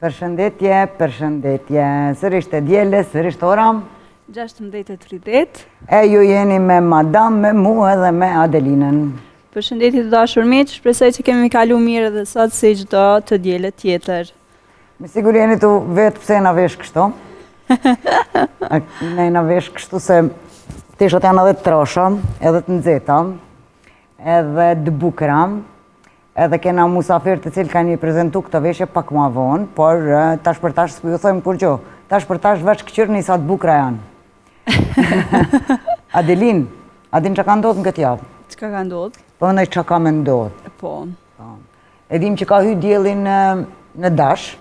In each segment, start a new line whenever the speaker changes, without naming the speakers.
Përshëndetje, përshëndetje. Sërisht e diele, sërisht ora
16:30.
E ju jeni me Madam, me mua dhe me Adelinën.
Përshëndetje të dashur miq, shpresoj që kemi me kalu mirë edhe sot si çdo të diele tjetër.
Me siguri jeni tu vetë pse jena vesh kështu. Ne jena vesh kështu se teshat janë edhe të trasha, edhe të nxeta, edhe të bukra, edhe kena musafir të cilët kanë me prezentu këtë veshje pak ma vonë, por tash për tash s'po ju thojmë kurgjo, tash për tash veç kqyrni sa të bukra janë. Adelinë, a din çka ka ndodhë në këtë javë?
Çka ka ndodhë?
Po, çka ka me ndodhë?
Po.
po. E dim që ka hy dielli në në dash.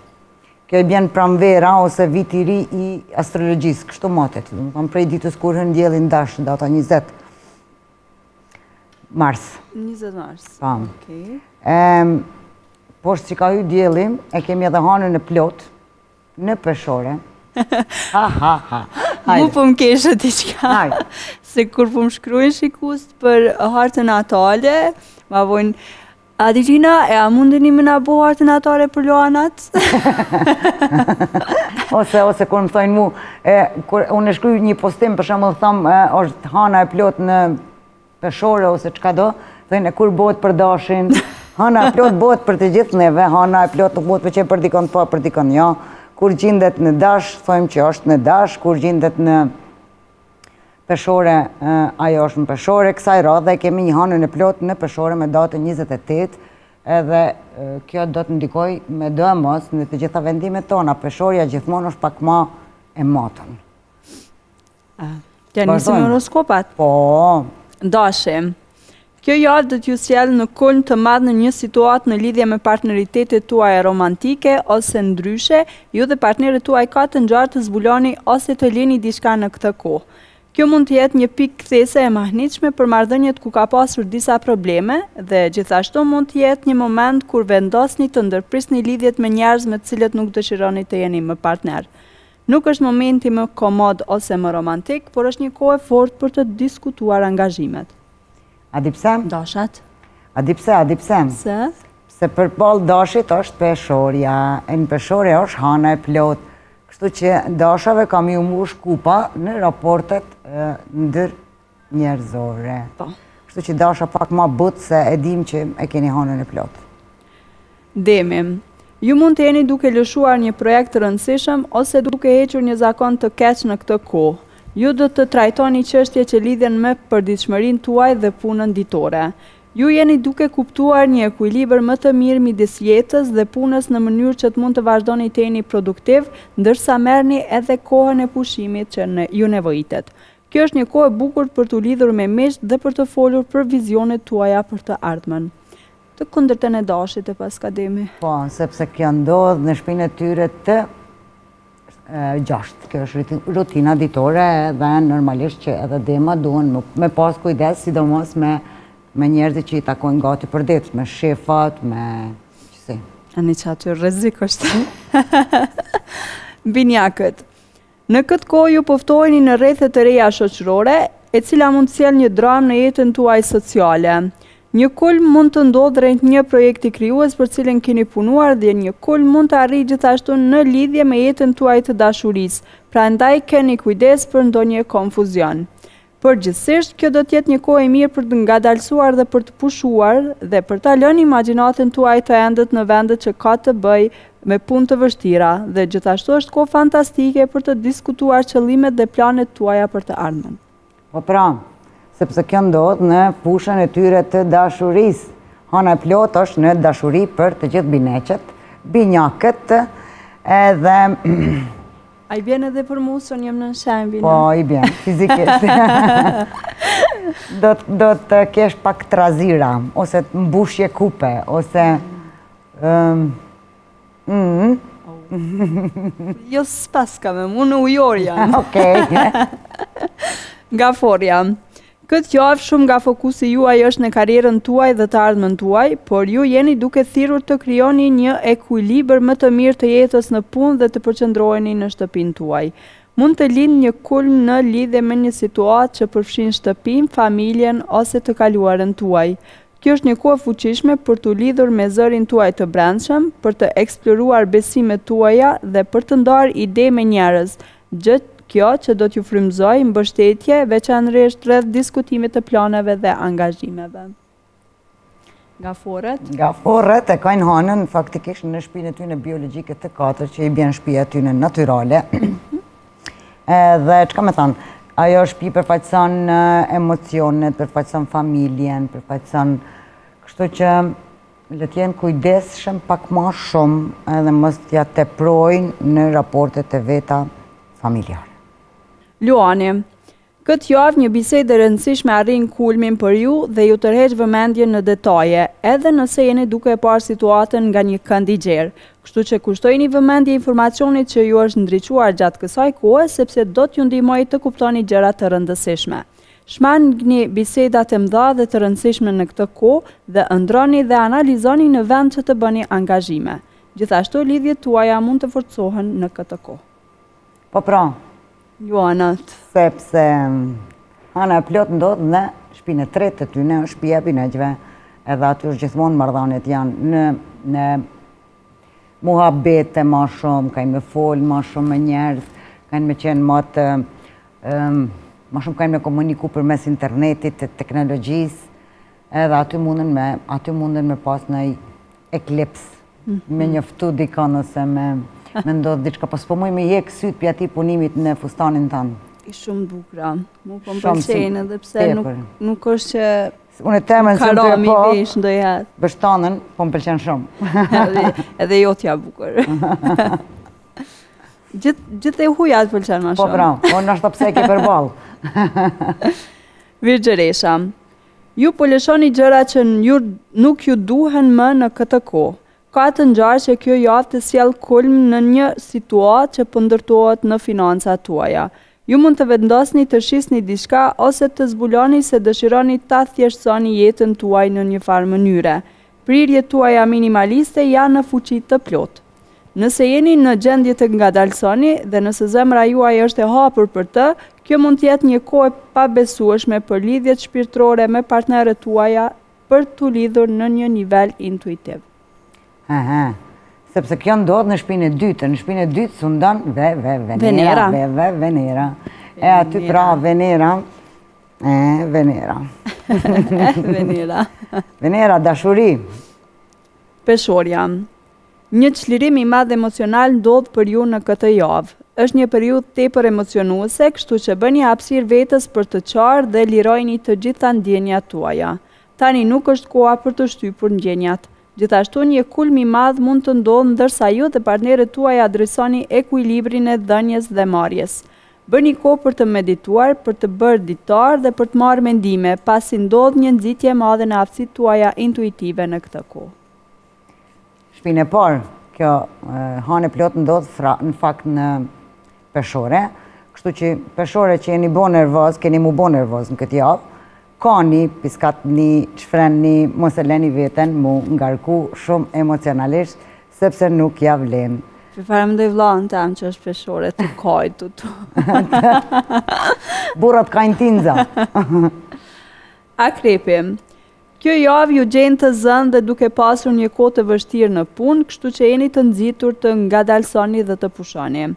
Kjo i bjen pranvera ose viti i ri i astrologjisë, kështu matet. Do të thonë prej ditës kur hyn dielli në dash, data 20 mars.
20 mars.
Po. Okej. Ehm, pos që ka hy dielli, e kemi edhe hanën e plotë. në peshore.
Ha ha ha. Mu po më keshet diçka. Se kur po më shkruajnë shikust për hartën natale, më thojnë Adelina, e a mundeni me na bo hartën natale për Luanat?
ose, ose kur më thojnë mu, e, kur unë e shkruj një postim, për shembull thom, është hana e plot në peshore ose çka do, thojnë e kur bohet për dashin, hana e plotë bohet për të gjithë neve, hana e plot nuk mundet me qenë për dikon po për dikon jo, kur gjindet në dash, thojmë që është në dash, kur gjindet në peshore, ajo është në peshore, kësaj radhe kemi një hanë të plotë në peshore me datën 28, edhe kjo do të ndikojë medoemos në të gjitha vendimet tona, peshorja gjithmonë është pak ma e matun.
T'ia nisim me horoskopin?
Po.
Dashi. Kjo javë do t'ju sjellë një kulm të madh në një situatë në lidhje me partneritetet tuaja romantike ose ndryshe, ju dhe partnerët tuaj ka të ngjarë të zbuloni ose të lini diçka në këtë kohë. Kjo mund të jetë një pikë kthese e mahnitshme për marrëdhëniet ku ka pasur disa probleme dhe gjithashtu mund të jetë një moment kur vendosni të ndërprisni lidhjet me njerëz me të cilët nuk dëshironi të jeni më partnerë. Nuk është momenti më komod ose më romantik, por është një kohë e fortë për të diskutuar angazhimet.
A di pse?
Dashtë.
A di pse, a di pse? Pse? Pse përballë dashit është peshorja, e në peshore është hana e plotë, kështu që dashave ka m'ju mbush kupa në raportet ndër njerëzore.
Po.
Kështu që dasha pak ma butë se e dim që e keni hanën e plotë.
Demi. Ju mund të jeni duke lëshuar një projekt të rëndësishëm ose duke hequr një zakon të keq në këtë kohë. Ju do të trajtoni çështje që lidhen me përditshmërinë tuaj dhe punën ditore. Ju jeni duke kuptuar një ekuilibër më të mirë midis jetës dhe punës në mënyrë që të mund të vazhdoni të jeni produktiv, ndërsa merrni edhe kohën e pushimit që ju nevojitet. Kjo është një kohë e bukur për t'u lidhur me miqtë dhe për të folur për vizionet tuaja për të ardhmen. Të kundërtën e dashit e paska demi.
Po, sepse kjo ndodh në shpinë e tyre të gjashtë. Kjo është rutina ditore dhe normalisht që edhe dema duhen me pas kujdes, sidomos me me njerëzit që i takojnë gati për ditë, me shefat, me kësi.
A njiqaty rrezik është. Binjakët. Në këtë kohë ju po ftoheni në rrethe të reja shoqërore, e cila mund të sjellë një dramë në jetën tuaj sociale. Një kulm mund të ndodhë rreth një projekti krijues për të cilin keni punuar dhe një kulm mund të arrijë gjithashtu në lidhje me jetën tuaj të dashurisë, prandaj keni kujdes për ndonjë konfuzion. Përgjithësisht, kjo do të jetë një kohë e mirë për të ngadalësuar dhe për të pushuar dhe për ta lënë imagjinatën tuaj të endet në vendet që ka të bëjë me punë të vështira dhe gjithashtu është kohë fantastike për të diskutuar qëllimet dhe planet tuaja për të ardhmen.
Po pra, sepse kjo ndodh në fushën e tyre të dashurisë. Hana e plotë është në dashuri për të gjithë bineqët, binjakët edhe
A i bjen edhe për mu, se unë jam nën shenjën.
Po, i bjen, fizikisht. Do të kesh pak trazira, ose mbushje kupe, ose...
Jo s'paska me mu, në ujor
jam.
Okej. Gaforrja. Këtë javë shumë nga fokusi juaj është në karrierën tuaj dhe të ardhmen tuaj, por ju jeni duke thirrur të krijoni një ekuilibër më të mirë të jetës në punë dhe të përqendroheni në shtëpinë tuaj. Mund të lindë një kulm në lidhje me një situatë që përfshin shtëpinë, familjen ose të kaluarën tuaj. Kjo është një kohë e fuqishme për t'u lidhur me zërin tuaj të brendshëm, për të eksploruar besimet tuaja dhe për të ndarë ide me njerëz, gjë kjo që do t'ju frymëzojë mbështetje veçanërisht rreth diskutimit të planeve dhe angazhimeve.
Gaforret. Gaforret e kanë hanën faktikisht në shpinë e tyne biologjike të katër që i bjen shpija e tyne natyrale. Edhe çka me thanë, ajo shpi përfaqëson emocionet, përfaqëson familjen, përfaqëson kështu që Le të jenë kujdesshëm pak ma shumë edhe mos t'ja teprojnë në raportet e veta familjare.
Luani, Këtë javë një bisedë e rëndësishme arrin kulmin për ju dhe ju tërheq vëmendjen në detaje, edhe nëse jeni duke e parë situatën nga një kënd i gjerë. Kështu që kushtojini vëmendje informacionit që ju është ndriçuar gjatë kësaj kohe sepse do t'ju ndihmojë të kuptoni gjëra të rëndësishme. Shmangni bisedat e mëdha dhe të rëndësishme në këtë kohë dhe ëndrroni dhe analizoni në vend që të bëni angazhime. Gjithashtu lidhjet tuaja mund të forcohen në këtë kohë.
Po pra.
Luanat.
Sepse hana e plot ndodh në shpinë e tretë të tyne, është shpia e bineqve. Edhe aty është gjithmonë marrëdhaniet janë në në muhabete ma shumë, kanë me folë ma shumë me njerëz, kanë me qenë ma të, ma shumë kanë me komuniku përmes internetit të teknologjisë, edhe aty mundën me, aty munden me pas në eklips, mhm. me njoftu dikan ose me, me ndodhë diçka, po s'po muj me i hjekë sytë prej atij punimit në fustanin tan.
I shumë bukra, mu po më pëlqen, edhe pse nuk, nuk është që
Unë e temen
se të e po,
bështanën, po më pëlqen shumë.
Edhe jotja bukur. Gjithë e huja të pëlqen ma
po, shumë. Po pra, po në ashtë pse e ke përballë.
Virgjëresha, ju po lëshoni gjëra që nuk ju duhen më në këtë kohë. Ka të ngjarë që kjo javë të sjellë kulm në një situatë që po ndërtohet në financat tuaja. Ju mund të vendosni të shisni diçka ose të zbuloni se dëshironi ta thjeshtësoni jetën tuaj në njëfarë mënyre. Prirjet tuaja minimaliste janë në fuqi të plotë. Nëse jeni në gjendje të ngadalësoni dhe nëse zemra juaj është e hapur për të, kjo mund të jetë një kohë e pabesueshme për lidhjet shpirtërore me partnerët tuaja për t'u lidhur në një nivel intuitiv.
Aha. Sepse kjo ndodh në shpinë e dytë, në shpinë e dytë sundon ve ve Venera, ve ve Venera. E aty pra Venera, e Venera.
Venera.
Venera dashuri.
Peshorja, Një çlirim i madh emocional ndodh për ju në këtë javë. Është një periudhë tepër emocionuese, kështu që bëni hapësirë vetes për të qarë dhe lirojini të gjitha ndjenjat tuaja. Tani nuk është koha për të shtypur ndjenjat. Gjithashtu, një kulm i madh mund të ndodhë ndërsa ju dhe partnerët tuaj adresoni ekuilibrin e dhënies dhe marrjes. Bëni kohë për të medituar, për të bërë ditar dhe për të marrë mendime, pasi ndodh një nxitje e madhe në aftësitë tuaja intuitive në këtë kohë.
Shpinë e parë, kjo hanë e plotë ndodh në fakt në peshore, kështu që peshore që jeni bo nervoz, keni mu bo nervoz në këtë javë, kani, piskatni, shfreni, mos e leni veten mu ngarku shumë emocionalisht, sepse nuk ja vlen.
Që farë më dojë vlanë të amë që është peshore të kajt ti.
Burat kajnë tinza.
Akrepi, kjo javë ju gjen të zënë dhe duke pasur një kohë të vështirë në punë, kështu që jeni të nxitur të ngadalësoni dhe të pushoni.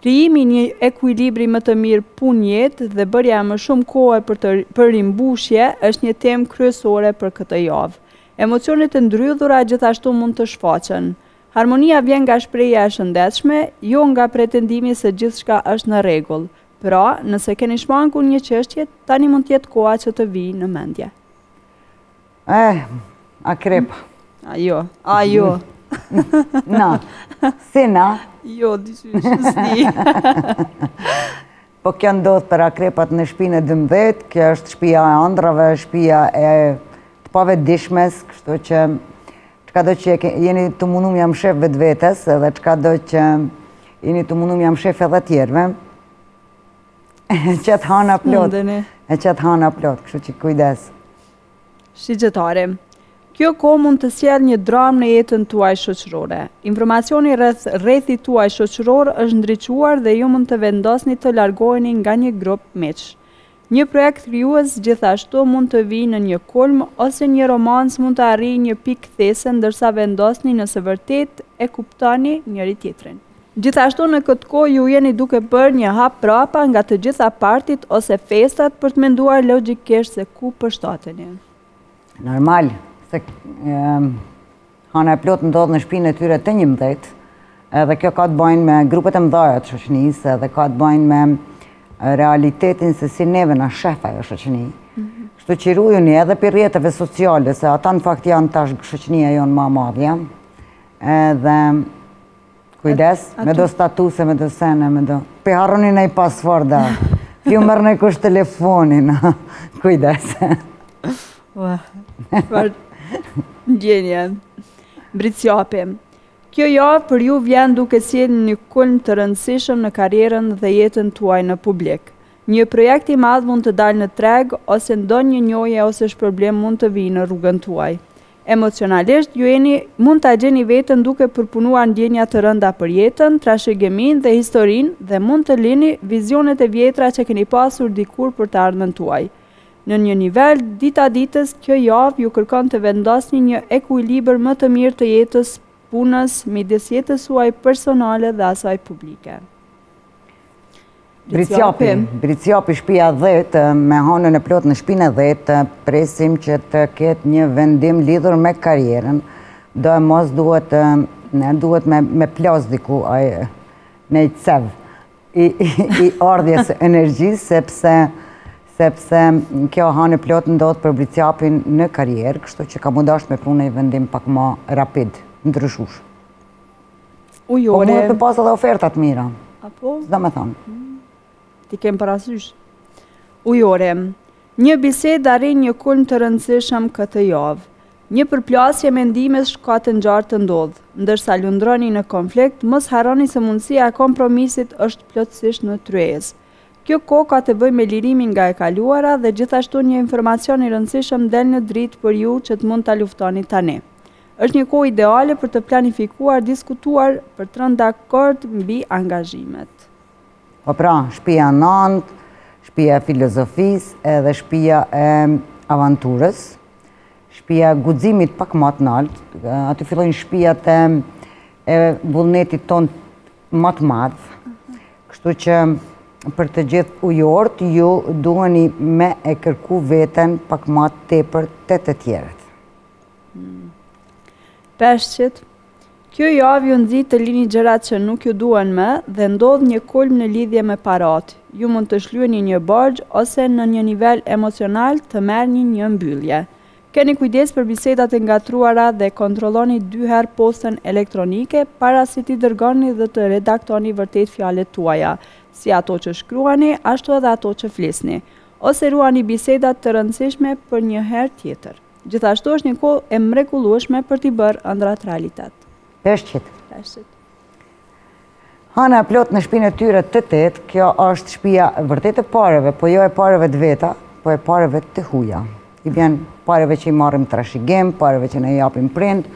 Krijimi i një ekuilibri më të mirë punë jetë dhe bërja e më shumë kohë për, të, për rimbushje është një temë kryesore për këtë javë. Emocionet e ndrydhura gjithashtu mund të shfaqen. Harmonia vjen nga shprehja e shëndetshme, jo nga pretendimi se gjithçka është në rregull. Pra, nëse keni shmangur një çështje, tani mund të jetë koha që të vijë në mendje.
Eh, akrep.
A jo, a jo.
Na, si na?
Jo, dyqysh, s'di.
Po kjo ndodh për akrepat në shpinë e dymbëdhjetë, kjo është shpia e andrrave, shpia e të pavetëdijshmes, kështu që çkado që jeni tu u munu m'ja mshef vetvetes dhe çkado që jeni tu u munu m'ja mshef edhe tjerve. E qet hana plot. E qet hana plot, kështu që kujdes.
Shigjetari, Kjo kohë mund të sjellë një dramë në jetën tuaj shoqërore. Informacioni rreth rrethit tuaj shoqëror është ndriçuar dhe ju mund të vendosni të largoheni nga një grup miqsh. Një projekt krijues gjithashtu mund të vijë në një kulm ose një romancë mund të arrijë një pikë kthese ndërsa vendosni nëse vërtet e kuptoni njëri-tjetrin. Gjithashtu në këtë kohë ju jeni duke bërë një hap prapa nga të gjitha partitë ose festat për të menduar logjikisht se ku përshtateni.
Normal, se hana e plotë ndodh në shpinë e tyre të njëmdhetë, edhe kjo ka të bajë me grupet e mdhaja të shoqnisë, edhe ka të bajë me realitetin se si neve na sheh ajo shoqni. Mhm. Kështu që rujuni edhe prej rrjeteve sociale, se ata në fakt janë tash shoqnia jonë ma madhja, edhe Kujdes, me do statuse, me do sene, me do... Pe harroni naj password-a. P'ju merr najkush telefonin, kujdes.
Ua, çfarë ndjenje. Bricjapi. Kjo javë për ju vjen duke sjellë një kulm të rëndësishëm në karrierën dhe jetën tuaj në publik. Një projekt i madh mund të dalë në treg ose ndonjë njohje ose shpërblim mund të vijë në rrugën tuaj. Emocionalisht, ju jeni mund ta gjeni veten duke përpunuar ndjenja të rënda për jetën, trashëgeminë dhe historinë dhe mund të lini vizionet e vjetra që keni pasur dikur për të ardhmen tuaj. Në një nivel dita ditës kjo javë ju kërkon të vendosni një ekuilibër më të mirë të jetës-punës midis jetës suaj personale dhe asaj publike.
Bricjapi, Bricjapi shpia 10 me hanën e plot në shpin e 10 presim që të ketë një vendim lidhur me karrierën domosdo mos duhet ne duhet me, me plas diku aj, nji cev i, i, i ardhjes energjisë sepse sepse kjo hanë e plot ndodh për Bricjapin në karrierë kështu që ka m'u dasht me pru nji vendim pak ma rapid ndryshush
Ujori.
Po mund të pasë edhe oferta të mira.
Apo?
Domethënë. Mm.
T'i kemi parasysh. Ujori, një bisedë arrin një kulm të rëndësishëm këtë javë. Një përplasje mendimesh ka të ngjarë të ndodhë, ndërsa lundroni në konflikt, mos harroni se mundësia e kompromisit është plotësisht në tryezë. Kjo kohë ka të bëjë me lirimin nga e kaluara dhe gjithashtu një informacion i rëndësishëm del në dritë për ju që të mund ta luftoni tani. Është një kohë ideale për të planifikuar, diskutuar, për të rënë dakord mbi angazhimet.
Po pra, shpia e nantë, shpia e filozofisë edhe shpia e avanturës, shpia e guximit pak ma të naltë, aty fillojnë shpiat e e vullnetit tonë ma të madh. Kështu që për të gjithë ujorët, ju duheni me e kërku veten pak ma tepër te të
tjerët. Peshqit, Kjo javë ju nxit të lini gjërat që nuk ju duhen më dhe ndodh një kulm në lidhje me paratë. Ju mund të shlyeni një borxh ose në një nivel emocional të merrni një mbyllje. Keni kujdes për bisedat e ngatërruara dhe kontrolloni dy herë postën elektronike para se t'i dërgoni dhe të redaktoni vërtet fjalët tuaja, si ato që shkruani, ashtu edhe ato që flisni. Ose ruani biseda të rëndësishme për një herë tjetër. Gjithashtu është një kohë e mrekullueshme për t'i bërë ëndrrat realitet.
Peshqit. Peshqit. Hana e plot në shpinë e tyre të tetë, kjo është shpia vërtet e pareve, po jo e pareve të veta, po e pareve të huja. I bjen pareve që i marrim trashigim, pareve që na i japin prindt,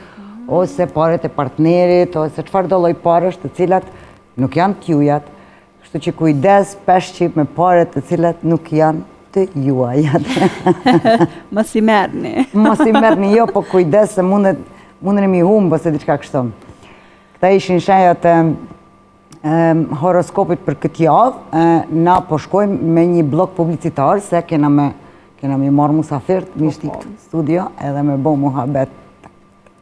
ose paret e partnerit, ose çfarëdo lloj paresh të cilat nuk janë t'jujat, Kështu që kujdes peshqi me paret të cilat nuk janë të juaja.
Mos i merrni.
Mos i merrni jo, po kujdes se mundeni mi humbë ose diçka kështu. Këta ishin shenjat e horoskopit për këtë javë, na po shkojmë me një bllok publicitar, se kena me, kena me marrë musafirt, me i shti në studio, edhe me bo muhabet.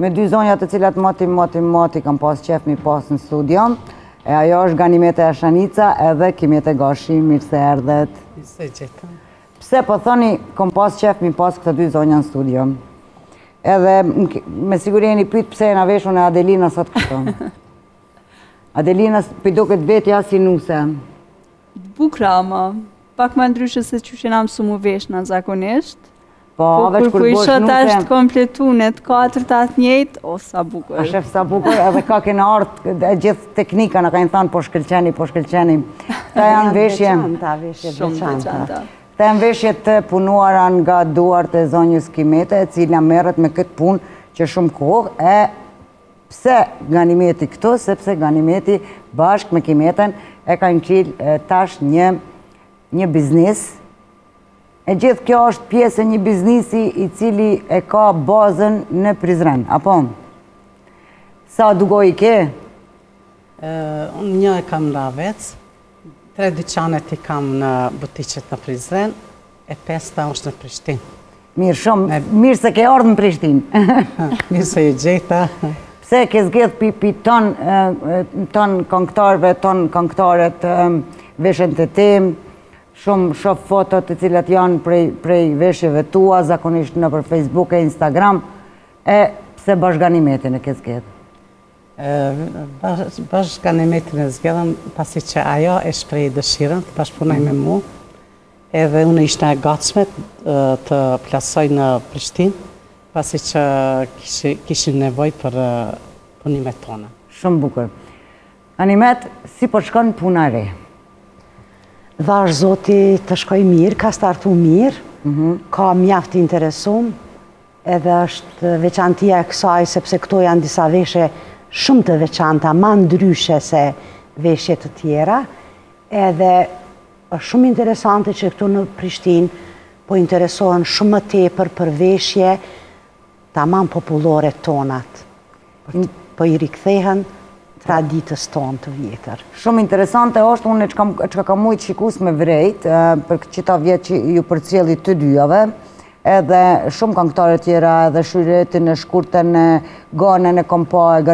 Me dy zonja të cilat moti moti moti kam pas qef mi pas në studio E ajo është Ganimete Ashanica edhe Kimete Gashi Mirë se erdhet Mirë
se ju gjeta
Pse po thoni kam pas qef mi pas këto dy zonja në studio Edhe me siguri jeni pyt pse jena veshë unë e Adelina sot kështu Adelina po i doket vetja si nuse Të
bukra ama, pak ma ndryshe se qysh jena mësu mu vesh na zakonisht.
Po,
po
veç
kur bohesh nuse... është kompletu në të katër të atë njëjtë, o sa bukër.
A shef sa bukër, edhe ka kene artë, dhe gjithë teknika na ka me thanë, po shkëlqeni, po shkëlqeni. Kto janë veshje...
Shumë
të
veçanta.
Kto janë veshje të punuara nga duart e zonjës Kimete, e cila merret me këtë punë që shumë kohë, e Pse Ganimeti këtu, sepse Ganimeti bashkë me Kimeten e kanë çil tash një një biznis, e gjithë kjo është pjesë e një biznisi i cili e ka bazën në Prizren, apo? Sa dugoja i ke?
Unë një e kam nda vet. Tre dyqanet i kam, butiqet në Prizren, e pesta është në Prishtinë.
Mirë shumë, mirë se ke ardhë në Prishtinë.
Mirë se ju gjeta.
Pse ke zgjedh pi tanë, tanë kangtarve, tanë kangtaret veshen te ti, shumë shofë foto të cilat janë prej, prej veshjeve tua, zakonisht nëpër Facebook e Instagram, e pse bash Ganimetin e ke zgjedh?
Bash Ganimetin e zgjedhëm, pasi që ajo e shprehi dëshirën të bashkëpunoj me mu, edhe unë ishna e gatshme të plasoj në Prishtin, pasi që kishin nevoj për punimet tona.
Shumë bukur. Ganimet, si po shkon puna e re?
Dhashtë zoti të shkoj mirë, ka startu mirë, mhm. ka mjaft t'interesum, Edhe është veçantia e kësaj sepse këto janë disa veshje shumë të veçanta, ma ndryshe se veshje të tjera, edhe është shumë interesante që këtu në Prishtinë po interesohen shumë më tepër për veshje taman popullore tonat. Po i rikthehen traditës tonë të vjetër.
Shumë interesante është, unë çka kam mujt si shikues me vrejt, për qita vjet që ju përcjelli ty dyjave, edhe shumë kangëtare tjera, edhe Shyhreten, e Shkurten, e Ganen, e kom pa, e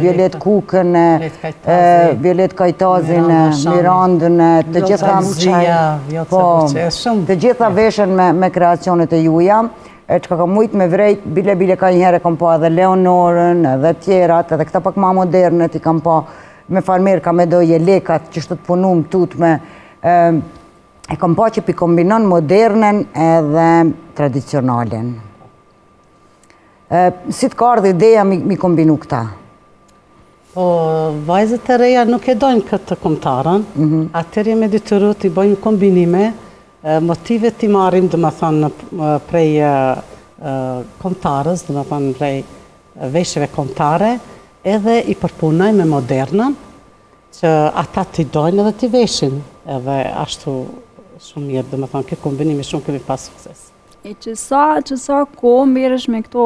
Violetë Kukën, e Violetë Kajtazin, e Mirandën, e të gjitha... Të gjitha veshen me kreacionet e juja. E çka kam mujt me vrejt, bile bile kanjëherë e kam pa edhe Leonorën, edhe tjerat, edhe këta pak ma modernet i kam pa, me farmerka me do jeleka, qështu të punum tutme, e kam pa që p'i kombinon modernen edhe tradicionalen. Si të ka ardhë ideja m'i kombinu këta?
Po vajzat e reja nuk e dojnë këtë kombtaren, atëherë jemi detyru t'i bojmë kombinime, motivet t'i marrim domethënë prej kombtares, domethënë prej veshjeve kombtare, edhe i përpunoj me modernen, që ata t'i dojnë edhe t'i veshin, edhe ashtu shumë mirë, domethënë këto kombinime shumë kemi pas sukses.
E që sa, që sa kohë merresh me këto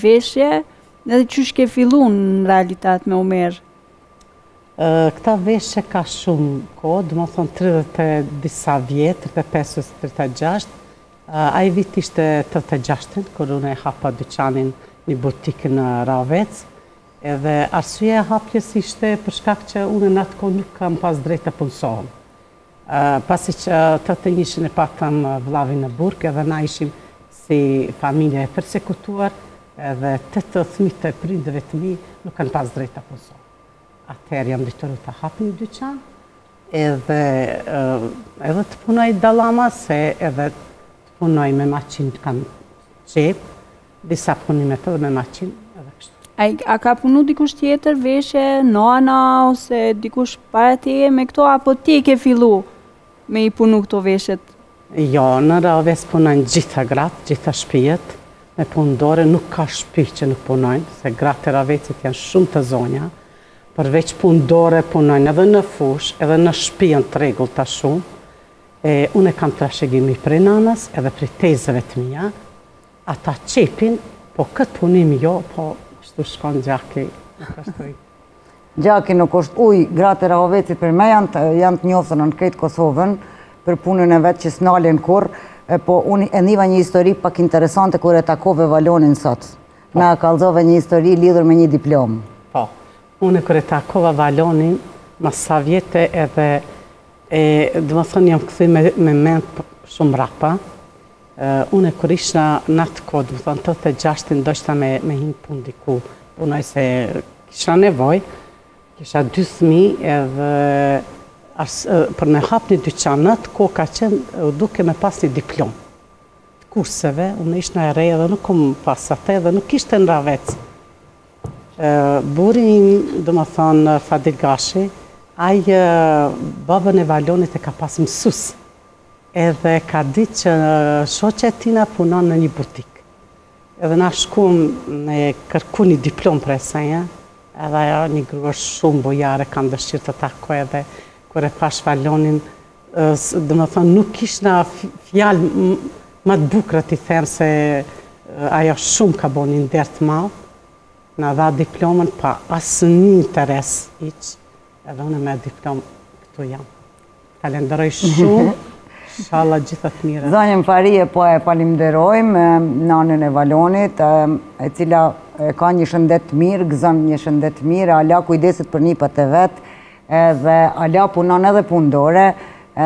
veshje, Edhe qysh ke fillu në realitet me u marrë?
Këta veshje ka shum kohë, domethënë tridhjetë e disa vjet, tridhjetë e pesë ose tridhjetë e gjashtë. Ai vit ishte tetëdhjetë e gjashtën kur unë e hapa dyqanin, një butik në Rahovec. Edhe arsyeja e hapjes ishte për shkak që unë në atë kohë nuk kam pas drejtë të punësohem. Pasi që tetëdhetenjishin e patëm vllavin në burg edhe na ishim si familje e persekutuar edhe tetë fëmijët e prindërve të mi nuk kanë pas drejtë të punësohen. Atëherë jam detyru të hap një dyqan edhe edhe të punoj dollama ose edhe të punoj me maqinë, kam qepë Disa punime edhe me maqinë edhe kështu.
A ka punu dikush tjetër, veshje, nana, ose dikush para teje me këto, apo ti ke fillu me i punu këto veshjet?
Jo, në Rahovec punojnë gjitha gratë, gjitha shpijet, me punë dore, nuk ka shpi që nuk punojnë, se gratë e Rahovecit janë shumë të zonja, përveç punë dore punojnë edhe në fushë, edhe në shpi janë të rregullta shumë, e, unë e kam trashëgimi prej nanës edhe prej tezeve të mija, Ata qepin, po këtë punim jo, po kështu shkon gjaki.
Gjaki nuk është uj, gratë e Rahovecit përnime janë të njoftun në krejt Kosovën, për punën e vet që s'nalen kurr, po unë e ndiva një histori pak interesante kur e takove Valonin sot. Po. Na kallzove një histori lidhur me një diplomë.
Po, unë kur e takova Valonin, mas sa vjete edhe, domethënë jam kthy me mend shumë mrapa, Une kur isha nat kohë do të thonë tetëdhjetë e gjashtën dojsha me me hi n'punë diku punoj se kisha nevoj kisha dy fëmi edhe as për me hap një dyqan nat kohë ka qen u dufke me pas një diplomë të kurseve unë ishna e re edhe nuk kom pas ate dhe nuk kishte n'Rahovec burri im do të thonë Fadil Gashi ai babën e Valonit e ka pas mësus Edhe ka dit që shoqja e tina punon në një butik. Edhe na shkum me kërku një diplomë prej saj, edhe ajo një grua shumë bujare kam dëshirë ta takoj edhe kur e pash Valonin, do të thonë nuk kishna fjalë më të bukura t'i them se ajo shumë ka bënë një nder të madh. Na dha diplomën, pa asnjë interes hiç, edhe unë me diplomë këtu jam. Falënderoj shumë, ishalla gjitha të
mirat. Zonjën Farije, po e falimderojmë, nanën e Valonit, e cila ka një shëndet të mirë, gëzon një shëndet të mirë, ala kujdeset për nipat e vet, dhe ala punon edhe punëdore,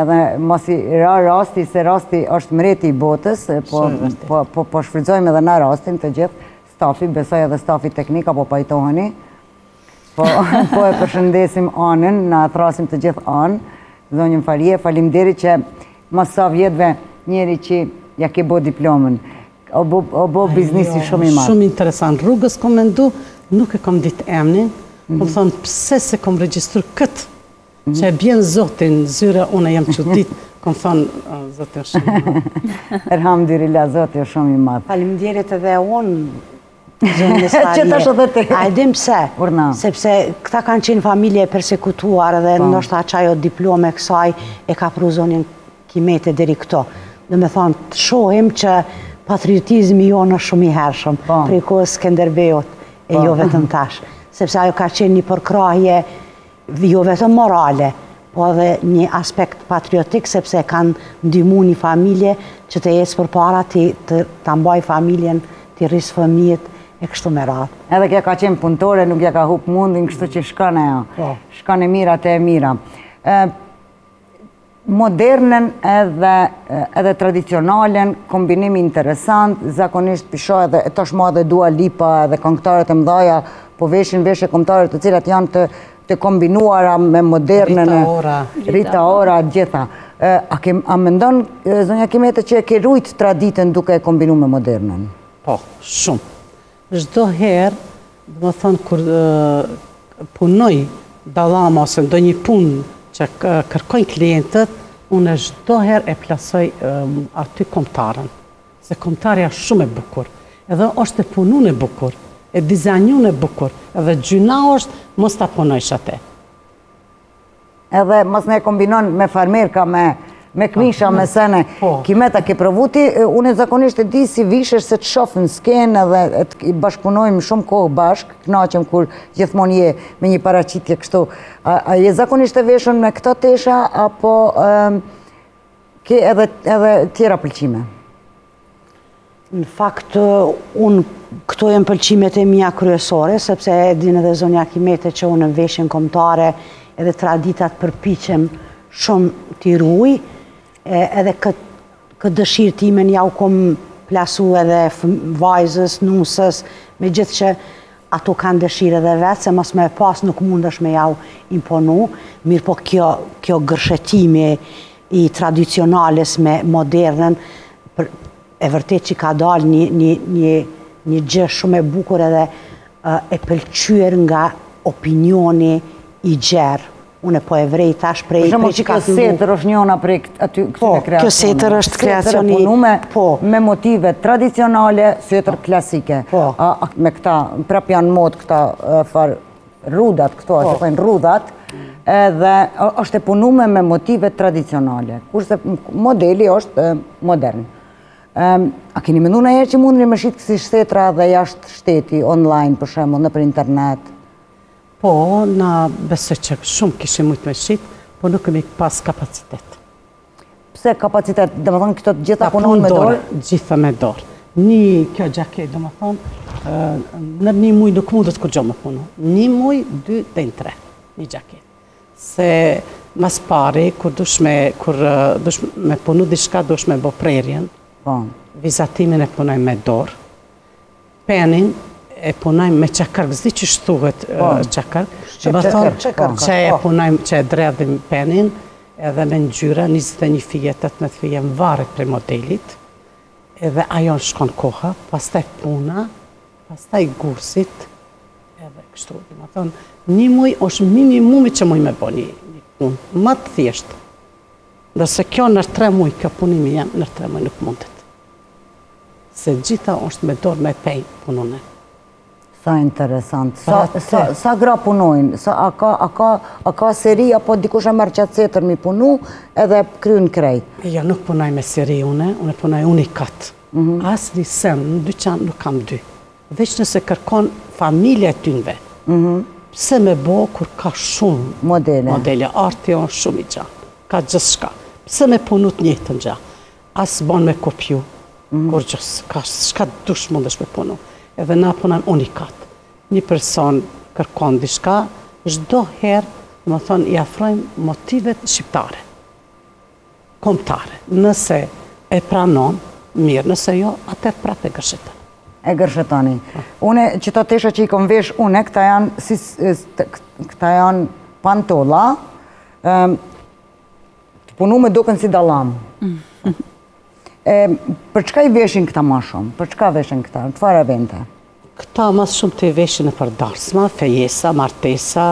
edhe masi ra rasti, se rasti është mreti i botës, po, po, po, po shfrytëzojmë edhe na rastin të gjithë, stafi, besoj edhe stafi teknik, a po pajtohëni, Po, po e përshëndesim nanën, nanën e të gjithëve, zonjën Farije, faleminderit që mas sa vjetëve njeri që ja ke bo diplomën, o bo biznisi shumë i madh.
Shumë interesant, rrugës kom mendu, nuk e kom ditë emnin, kom mhm. thonë pse se kom regjistru këtë, mhm. që e bjen Zoti n'zyre unë e jam që ditë, kom thonë Zoti o shumë
i madh. Elhamdulilah, Zoti o shumë i
madh. Faleminderit edhe unë,
Që të shëtë të të
A e dim pse Sepse këta kanë qenë familje e persekutuar Dhe po. ndoshta qajo diplomë e kësaj E ka pru zonjën Kimete deri këtu Domethënë të shohim që Patriotizmi jonë shumë i hershëm
po.
Prej kohës Skënderbeut E po. jo vetëm tash Sepse ajo ka qenë një përkrahje jo vetëm morale, po edhe një aspekt patriotik, sepse kanë ndihmu një familje që të ecë përpara, ta mbajë familjen, t'i rrisë fëmijët, e kështu me radhë.
Edhe kjo ka qenë punëtore, nuk ja ka hupë mundin, kështu që shkon e.
Po.
Shkon e mira te e mira. modernen edhe edhe tradicionalen, kombinim interesant, zakonisht po shoh edhe e tashmë edhe Dua Lipa edhe këngëtaret e mëdhaja po veshin veshje kombëtare të cilat janë të të kombinuara me modernen
Rita Ora
Rita Ora gjitha a ke a mendon zonja Kimete që e ke rujt traditën duke e kombinu me modernen
po shumë Çdo herë, domethënë kur punoj dallama ose ndonjë punë që kërkojnë klientët, unë çdo herë e plasoj aty kombëtaren. Se kombëtarja është shumë e bukur. Edhe është e punun e bukur, e dizajnun e bukur, edhe gjynah është mos ta punojsh atë.
Edhe mos me e kombinon me farmerka, me këmisha, me sene.
Po.
Kimeta ke provu ti, unë e zakonisht e di si vishesh se të shof në skenë dhe bashkëpunojmë shumë kohë bashkë, knaqem kur gjithmon je me një paraqitje kështu. A je zakonisht e veshun me këto tesha, apo ke edhe tjera pëlqime?
Në fakt, unë këto janë pëlqimet e mia kryesore, sepse e din edhe zonja Kimete që unë në veshjen kombëtare edhe traditat përpiqem shumë t'i ruaj, edhe këtë këtë dëshirë timen jau kom plasu edhe vajzës, nusës, megjithëqë ato kanë dëshirë edhe vetë, se mos me e pas nuk mundeshe me jau imponu, mirëpo kjo gërshetimi i tradicionales me modernen, e vërtet që ka dalë një, një, një, një gjë shumë e bukur edhe e pëlqyer nga opinioni i gjerë. Unë po e vrej tash prej prej
që ka
fillu.
Kjo setër është njona prej atyne këtyre
po,
kreacioneve.
Kjo setër është
kreacioni. e punume
po.
me motive tradicionale, setër po. klasike.
Po.
A, me këta, prap janë modë këta farë Rrudhat, këto
e
po. thojnë rrudhat, edhe është e punume me motive tradicionale, kurse modeli është modern. A keni mendu najherë që mundni me shit kësi setra dhe jashtë shteti online për shembull, nëpër internet?
Po, besoj që shumë kishim mujt me shit, po nuk kemi pas kapacitet.
Pse kapacitet, domethënë këto të gjitha punohen me dorë?
Gjitha me dorë. Një kjo xhaketë, domethënë, në një muj nuk mundesh kurgjo me punu. Një muj, dy, deri në tre, një xhaketë. Se ma s'pari, kur dush me, kur dush me punu diçka, dush me bo prerjen,
po.
vizatimin e punoj me dorë, Penin e punojmë me çekërk, s'di qysh thuhet po. çekërk.
Shqip
që e
po.
punojmë, që e dredhim penin, edhe me ngjyra, 21 fije, 18 fije, varet prej modelit, edhe ajo na shkon koha, pastaj puna, pastaj gursit, edhe kështu, domethënë, një muj është minimumi që muj me bo një punë, ma të thjeshtë. Ndërsa kjo nër tre muj kjo punimi jem nër tre muj nuk mundet se gjitha është me dorë me pe e punune
Sa interesant, sa gra punojnë, a ka seri, apo dikush e merr qatë setër mi punu edhe e kryn krej?
Jo, nuk punoj me seri une, une punoj unikat. Mhm. Asnjë sen, në dyqan nuk kam dy. Veç nëse kërkon familja e tynve pse me bo kur ka shum
modele
arti o shum i gjanë ka gjithçka pse me punu të njëjtën gja as s'bon me kopju kur gjith ka çka dush mundesh me punu edhe na punojm unikat një person kërkon diçka çdo her domethon i afrojm motivet shqiptare Kombëtare. Nëse e pranon, mirë, nëse jo, atëherë prapë e gërshetoj.
E gërshetoni. Unë qëta tesha që i kom vesh une, këta janë si këta janë pantolla, të punu m'u dukë si dallamë. E, për çka i veshin këta ma shumë? Për çka veshin këta? Në çfar evente?
Këta ma shumë ti veshin në për darsma, fejesa, martesa,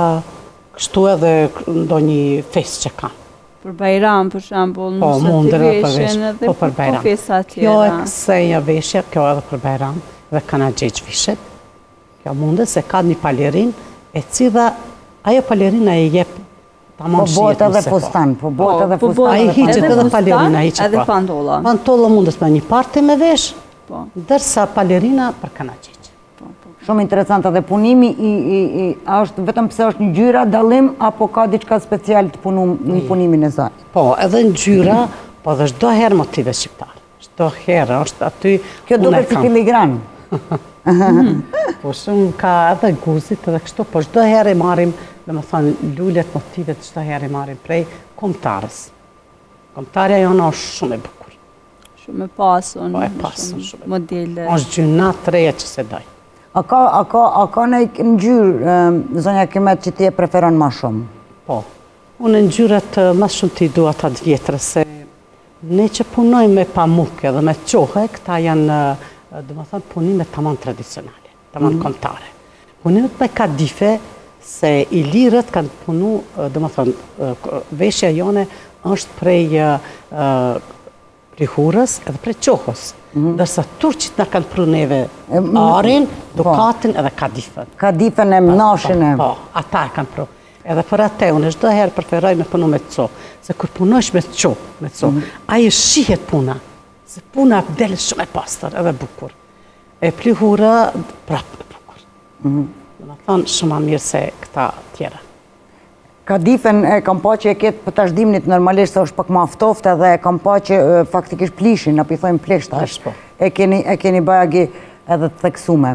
kështu edhe ndonjë festë që ka.
Për bajram, për shambull,
po,
nëse
ti
veshin edhe
po, për, për,
për festa tjera.
Kjo e
këse
një veshja, kjo edhe për bajram, edhe kanagjeq vishet. Kjo mundet se ka një palerinë, e cila, ajo palerinë e jep
Po bëhet edhe fustan, po bëhet edhe fustan.
A i hiqet edhe palerina, hiqet
edhe pantolla.
Pantolla mundet me një parti me vesh,
po,
ndërsa palerina për kanagjeq. Po, po.
Shumë interesant edhe punimi është, vetëm se është ngjyra dallim, apo ka diçka special të punum në punimin e saj?
Po, edhe ngjyra, po edhe çdo herë motive shqiptare. Çdo herë është aty.
Kjo duket si filigran.
Po shumë ka edhe guzit edhe kështu, po çdo herë i marrim, domethënë, lulet, motivet, çdo herë i marrim prej komtares. Komtarja jonë është shumë e bukur.
Shumë e pasun.
Po e pasun shumë.
Modele.
O është gjynah të reja që s'e dajnë.
A ka, a ka, a ka ngjyrë, zonja Kimet, që ti e preferon ma shumë?
Po. Unë ngjyrat ma shumë i du ato të vjetrat, se Ne që punojmë me pamuk edhe me çohe, këta janë, domethonë, punime tamam tradicionale, tamam mhm. kombëtare. Punimet me kadife se ilirët kanë punu, domethonë, veshja jone është prej plihurës edhe prej çohës. Mhm. Ndërsa turqit na kanë pru neve arin, po. dukatin edhe kadifën.
Kadifën e mnafshin e...
Po, po, ata e kanë pru. Edhe për atë unë çdo herë preferoj me punu me çohë, se kur punojsh me çohë, me çohë, mhm. aj shihet puna, se puna del shumë e pastër edhe bukur. E plihura prap e bukur. Mhm. Domethon shumë ma mirë se këta tjera.
Kadifen e kam pa që e keni për tash dimnit normalisht se është pak ma ftoft edhe e kam pa që faktikisht plishin, apo i thojmë plish
tash. Po.
E keni e keni bajagi edhe të theksume.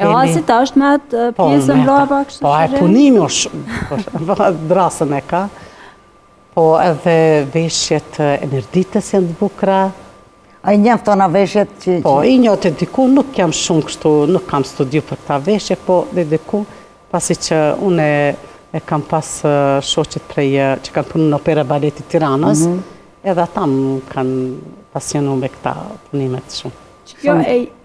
E
Hasit është me atë
po,
pjesën
mrapa
kështu
po, shërën?
Po, e
punimi është, po, drrasën e ka, po edhe veshjet e Mirditës janë të bukra.
A i njef tana veshjet që...
Po, i njoh deri diku, nuk jam shumë kështu, nuk kam studiu për këta veshje, po deri diku, pasi që unë i kam pas shoqet prej që kanë punu në opera baletit Tiranës, mhm. edhe ata më kanë pasionu me këta punimet shumë.
Që kjo e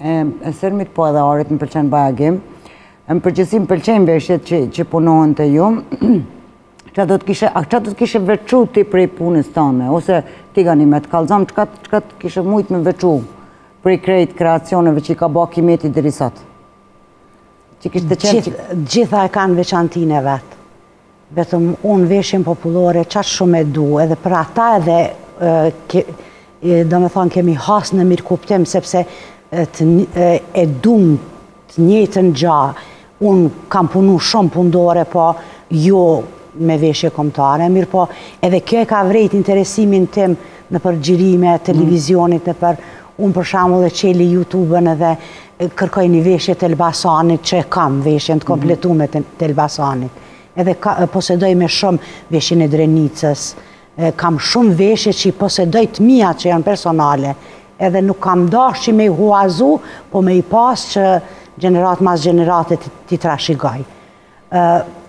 e
sërmit po edhe arit më pëlqen bajagi. Në përgjithësi më pëlqejnë veshjet që që punohen te ju. Çka do të kishe, a çka do të kishe veçu ti prej punës tënde ose ti Ganimete kallzom çka çka të kishe mujt me veçu prej krejt kreacioneve që i ka ba Kimeti deri sot. Që kishte qenë
gjitha e kanë veçantinë e vet. Vetëm unë veshjen popullore qaq shumë e du, edhe për ata edhe, domethonë, kemi hasë në mirëkuptim, sepse e dumë të njëjtën gja. Unë kam punu shumë punëdore, po jo me veshje kombëtare, mirëpo edhe kjo e ka vrejtë interesimin tim nëpër xhirime, televizionit, nëpër, unë për shembull e çeli Youtube-ën edhe, Kërkoj një veshje të Elbasanit që e kam veshjen të mhm. kompletume të Elbasanit. Edhe posedoj me shumë veshjen e Drenicës. Kam shumë veshje që i posedoj të mija që janë personale. Edhe nuk kam dash që me i huazu, po me i pas që gjenerat mas gjenerate t'i trashigoj.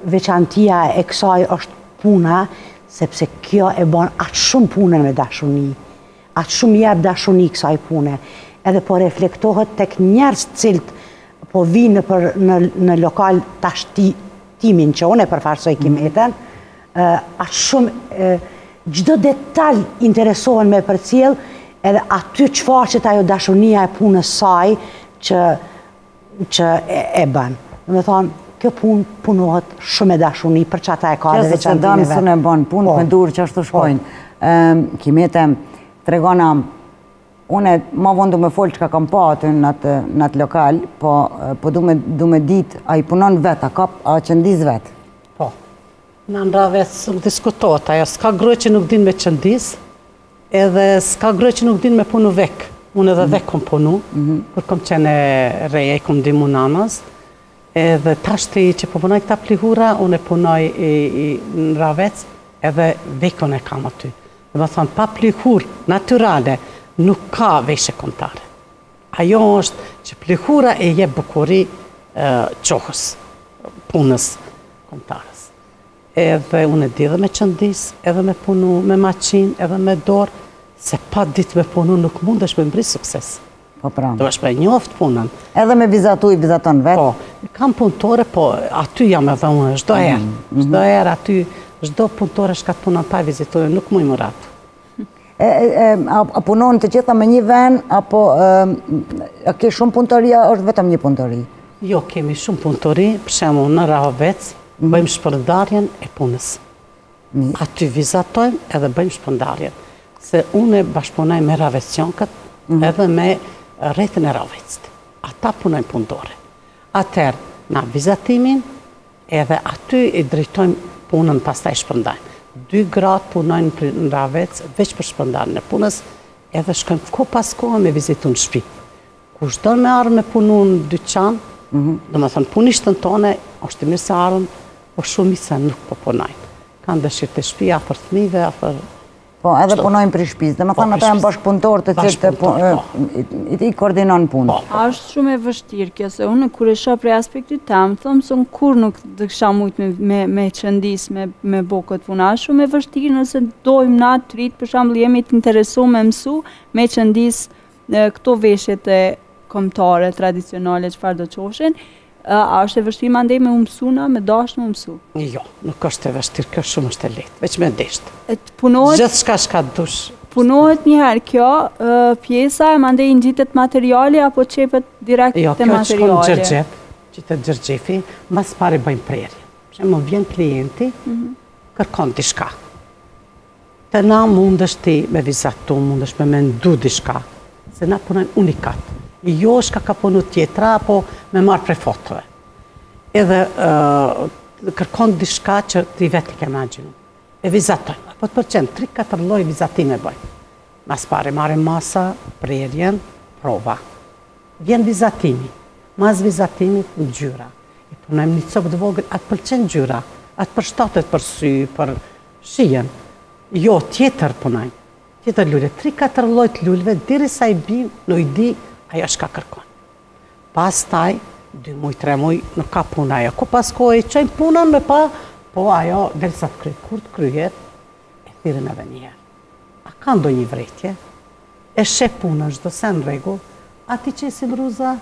Veçantia e kësaj është puna, sepse kjo e bon aq shumë punën me dashuni. Aq shumë i jep dashuni kësaj pune, edhe po reflektohet tek njerëz të cilët po vijnë nëpër në në lokal tashti timin që unë e përfaqësoj Kimeten, aq shumë çdo detal interesohen me përcjell edhe aty çfaqet ajo dashunia e punës saj që që e bën. Domethonë, kjo punë punohet shumë me dashuni për qata e ka dhe
veçantinë e vet. Kjo se se danë së në bënë punë po. me durë qashtu po. shkojnë. Kimete, tregona, unë ma vonë du me folë çka kam pa aty në atë lokal, po, po du me ditë, a i punon vetë, a ka, a qëndis vetë?
Po. Në në Rahovec s'më diskutohet, ajo, s'ka gru që nuk din me qëndis, Edhe s'ka gru që nuk din me punu vek. Unë edhe vek kom punu, kur kom qenë e re i kom ndihmu nanës. Edhe tashti që po punoj këta pëlhura, unë e punoj në Rahovec, edhe vekun e kam aty. Domethonë, pa pëlhurë natyrale, nuk ka veshje komtare. Ajo është që pëlhura i jep bukuri çohës, punës komtares. Edhe unë e di edhe me qëndis, edhe me punu me maqin, edhe me dorë, se pa dit me punu nuk mundesh me mbri sukses.
Po pra.
Duhesh me njoftë punën.
Edhe me vizatu i vizaton vetë?
Po, kam punëtore, po aty jam edhe unë, çdo mhm, herë. Çdo mhm. herë aty, çdo punëtore çka të punon pa e vizitu, nuk muj me rrit.
A punoni të gjitha me një ven, apo a ke shumë punëtori, a është vetëm një punëtori?
Jo, kemi shumë punëtori, për shembull në Rahovec, mhm. bëjmë shpërndarjen e punës. Aty vizatojmë edhe bëjmë shpërndarjen. Se une bashkëpunoj me Rahovec, qonkët, mhm. edhe me rrethin e Rahovecit. Ata punojnë punëtore. Atër, na vizatimin, Edhe aty i drejtojmë punën pastaj shpërndajmë. Dy gratë punojnë në Rahovec veç për shpërndarjen e punës, edhe shkojmë kohë pas kohe me vizitu në shtëpi. Kush don me ardhë me punu në dyqan, domethënë punishtën tone, është i mirë se ardhun, po shumica nuk po punojnë. Kanë dëshirë te shtëpia, afër fëmijëve, afër
Po, edhe punojnë prej shpisë, dome po, thanë ata janë bashkëpunëtorë të cilë të po. i koordinojnë punën.
Po. A është shumë e vështirë kjo, se unë kur e shohë prej aspektit tem, thom se unë kurrë nuk kisha mujtë me, me, qëndis, me, me bo këtë punë. A është shumë e vështirë nëse dojmë na t'rritët, për shambull jemi të interesu me mësu, me qëndis këto veshjet kombëtare, tradicionale, çfarëdo qofshin, A është e vështirë mandej me u mësu na, me dashtë me u mësu?
Jo, nuk është e vështirë, kjo shumë është e letë, veç me dashtë.
E
si punohet? Gjithçka çka të dush.
Punohet njëherë kjo, pjesa e mandej i ngjitet materiali apo qepet direkt
jo,
të materiali? Jo, kjo
shkon në gjergjef, qitet gjergjefi, ma s'pari bëjmë prerje. Që më vjen klienti, mhm. kërkon diçka. Se na mundesh ti me vizatu, mundesh me mendu diçka, se na punojmë unikat. Jo çka ka punu tjetra, apo me marrë prej fotove. Edhe kërkon diçka që ti vetë e ke imagjinu. E vizatojmë. A po të pëlqen, tri, katër lloj vizatime bëjmë. Ma s'pari marrim masa, prerjen, prova. Vjen vizatimi. Mas vizatimit, ngjyra. E punojmë një copë të vogël, a të pëlqen ngjyra. A të përshtatet për sy, për... Shijen. Jo, tjetër punojmë. Tjetër lule. Tri katër lloj të luleve derisa i bim n'ujdi ajo çka kërkon. Pastaj dy muj tre muj nuk ka puna ajo. Kohë pas kohe e çojmë punën me pa, po ajo derisa të kryjë. Kur të kryhet e thirrim edhe një herë. A ka ndonjë vërejtje? E sheh punën çdo sen n'rregull? A t'i qesim rruza,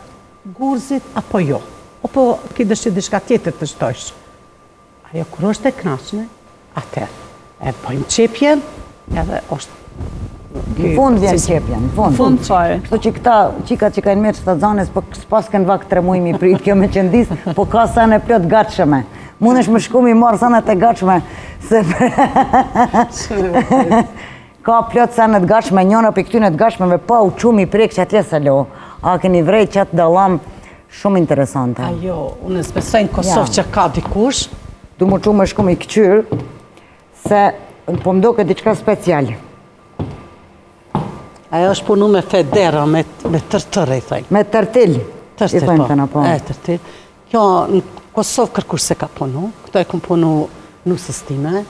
gurzit apo jo? Apo ke dëshirë diçka tjetër të shtojsh? Ajo kur është e knaqshme, atëher e bëjmë qepjen, edhe është
Në fund vjen qepja, në fund. Në
fund fare.
Kështu që këta çikat që kanë me u martu, po s'paskan vakt tre muj me prit kjo me qëndis, po ka sene plot gatshme. Munesh me shku me marrë senet e gatshme, se për... Ka plot sene të gatshme, njëra prej këtyre të gatshmeve pa u çu me i prek atje s'e lo. A keni vrejt qat dallam shumë interesante.
A jo, unë s'besoj në Kosovë që ka dikush.
Du m'u çu me shku me e kqyr se po më duket diçka special.
Ajo është punu me federa, me tërtër, i thojnë.
Me tërtil,
i thojnë po. të në po. E, tërtil. Kjo në Kosovë kërkush s'e ka punu, këta e kemi punu nusës time,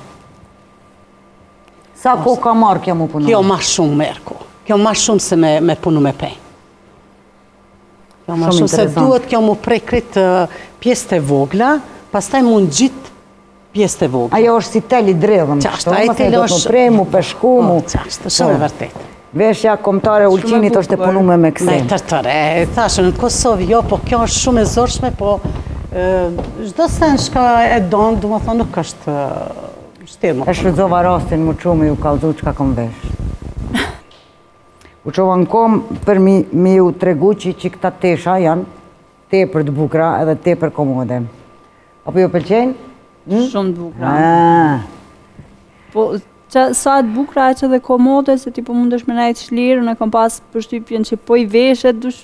Sa kohë ka marrë kjo m'u punu?
Kjo ma shumë merr kohë. Kjo ma shumë se me punu me pej. Kjo ma
shumë
se duhet kjo m'u pre krejt pjesë të vogla, pastaj m'u ngjit pjesë të vogla.
Ajo është si tel i
dredhun.
Qashtu, ajo
është...
Don m'u pre, m'u peshku,
po, m'u... Qashtu, shumë e
po.
vërtetë.
Veshja komtare e
Ulqinit
është e punu me me kësi.
Me tërtër, e thashë në Kosovë, jo, po kjo është shumë e zorshme, po... Çdo sen çka e don, domethonë, nuk është... E
shfrytëzova rastin m'u çu me ju kallëzu çka kom vesh. U çova në kom për me ju tregu që që këto tesha janë tepër të bukra edhe tepër komode. A po ju pëlqejnë? Hm?
Shumë të bukra.
Ah.
Po, qe sa të bukra aq edhe komode, se ti po munesh me nejt shlirë, un kom pas përshtypjen që po i veshë, dush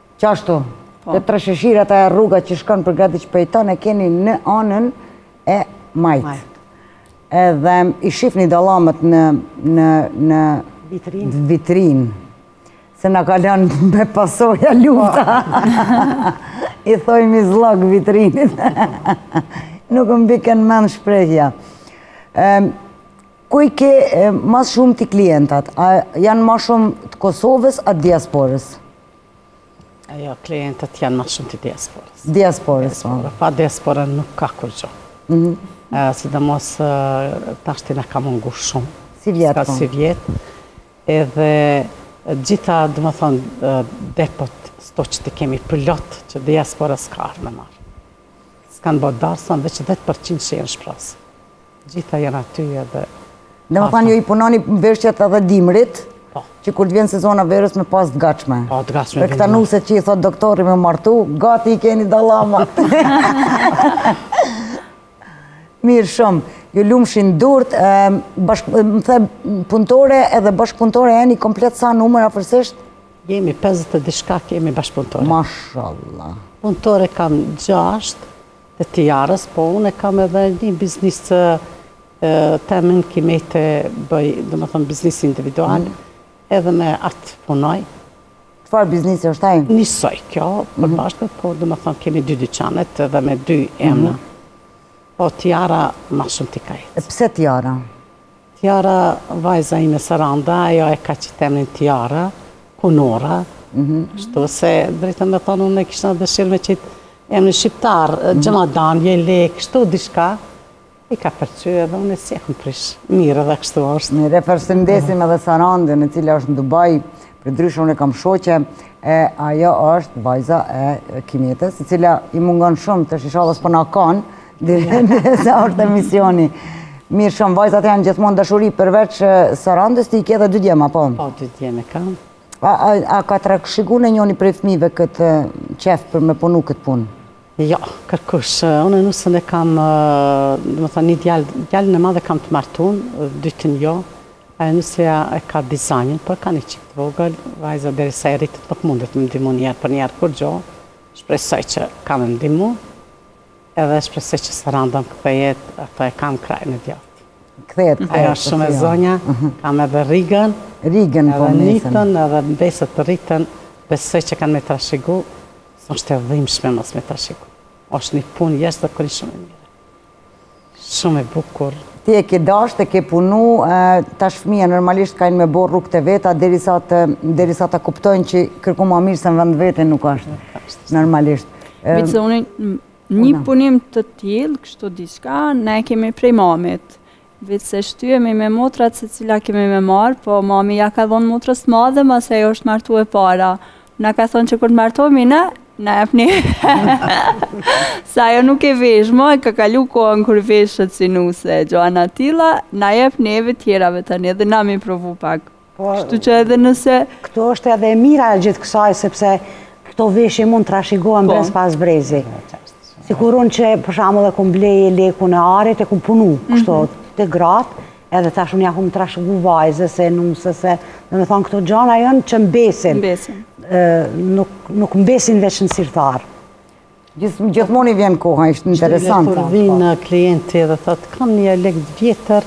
Qashtu, po. dhe tre sheshirat ajo rruga që shkon për Qyteza Pejton e keni në anën e majtë. Edhe i shifni dallamet në vitrinë, se na ka lon me pasoja lufta. I thojmë izllog vitrinit. Nuk më bike n'men shprejhja. Ku i ke ma s'shumti ti klientat? Janë ma shumë të Kosovës a diasporës?
Jo, klientët janë ma shumë të diasporës.
Diasporës, po.
Pa diasporën nuk ka kurgjo.
Mhm.
Sidomos tashti na ka mungu shumë. Sivjet,
po.
Sivjet. Edhe gjitha, domethonë, depot, stoqet i kemi plot, që diaspora s'ka ardhë me marrë. S'kanë bo darsëm, veç 10% që janë shprazë. Gjitha janë aty edhe.
Domethënë ju i punoni veshjet edhe dimrit?
Po.
Që kur të vjen sezona e verës me i pas të gatshme.
Po, të gatshme.
Dhe këta nuset që i thot doktori m'u martu, gati i keni dallamat. Mirë shumë, ju lumshin durt, me gjith punëtore edhe bashkëpunëtore jeni komplet sa numër afërsisht?
Jemi 50 e diçka, kemi bashkëpunëtore.
Mashallah.
Punëtore kam 6, E Tiarës, po unë e kam edhe një biznis temin Kimete B, domethënë biznis individual, edhe me atë punoj.
Çfarë biznesi është ai?
Nisoj kjo, për mhm. bashkët, po domethënë kemi dy dyqane edhe me dy emna. Mhm. Po Tiara ma shumë t'i kajtë.
E pse Tiara?
Tiara vajza ime Saranda, ajo e ka qitë emrin Tiara, kunora, shtu se drejtën me thanë unë e kisha dëshirë me qitë emrin shqiptar, gjëma damje, lekë, shtu dishka, i ka pëlqy edhe unë s'ia kam prish, mirë edhe kështu është.
Mirë, e përshëndesim edhe Sarandën, e cila është në Dubai, përndryshe unë e kam shoqe, e ajo është vajza e Kimetes, e cila i mungon shumë dëshiroj që po na kqyr, Dhe se është emisioni. Mirë shumë, vajzat janë gjithmonë dashuri, përveç Sarandës ti i ke edhe dy djem, po?
Po, dy djem i kam.
A ka trashëgu ndonjoni prej fmive këtë qejf për me punu këtë punë?
Jo, kërkush, unë nusën e kam, domethënë, një djalë, djalin e madh e kam të martun, të dytin jo, a e nusja e ka dizajnin, por ka një çikë të vogël, vajzë derisa e rrit nuk mundet me ndihmu njëherë për njëherë kurgjo, shpresoj që ka me m'ndihmu, Edhe shpresoj që Saranda m'kthehet, atë e kam krahin e djathtë.
Kthehet, kthehet.
Ajo është shumë e zonja, kam edhe Rigën.
Rigën po
më
thënë.
Edhe Nitën, edhe mbesët të rritën, besoj që kanë me trashëgu, se është e dhimbshme mos me trashëgu. Është një punë jashtëzakonisht shumë e mirë. Shumë e bukur.
Ti e ke dashtë e ke punu tash fëmija normalisht kanë me bo rrugët e veta derisa të derisa ta kuptojnë që kërkund ma mirë se në vend t'vetin nuk ashtë normalisht
Bile unë një punim të tillë kështu diçka na e kemi prej mamit veç se shtyemi me motrat secila kemi me marrë po mami ia ka dhonë motrës t'madhe masi ajo është martu e para Na ka thonë që kur të martohemi na, na jep ni. Se ajo nuk e vesh, mo e ka kalu kohën kur veshet si nuse, gjona të tilla, na jep neve tjerave tani, edhe na me provu pak.
Po,
Shtu që edhe nëse...
Këtu është edhe e mira e gjithë kësaj, sepse këto veshje mund të trashëgohen
po.
brez pas brezi. Sikur unë që, për shembull e kum ble jelekun e arit, e kum punu, këtu, mhm. te gratë, Edhe tash unë ia kum trashëgu vajzës e nusës e domethënë këto gjana janë që mbesin. Mbesin. Nuk mbesin veç në sirtarë.
Gjithmonë i vjen koha, është interesant.
Kur vjen një klient dhe thotë, kam një jelek të vjetër,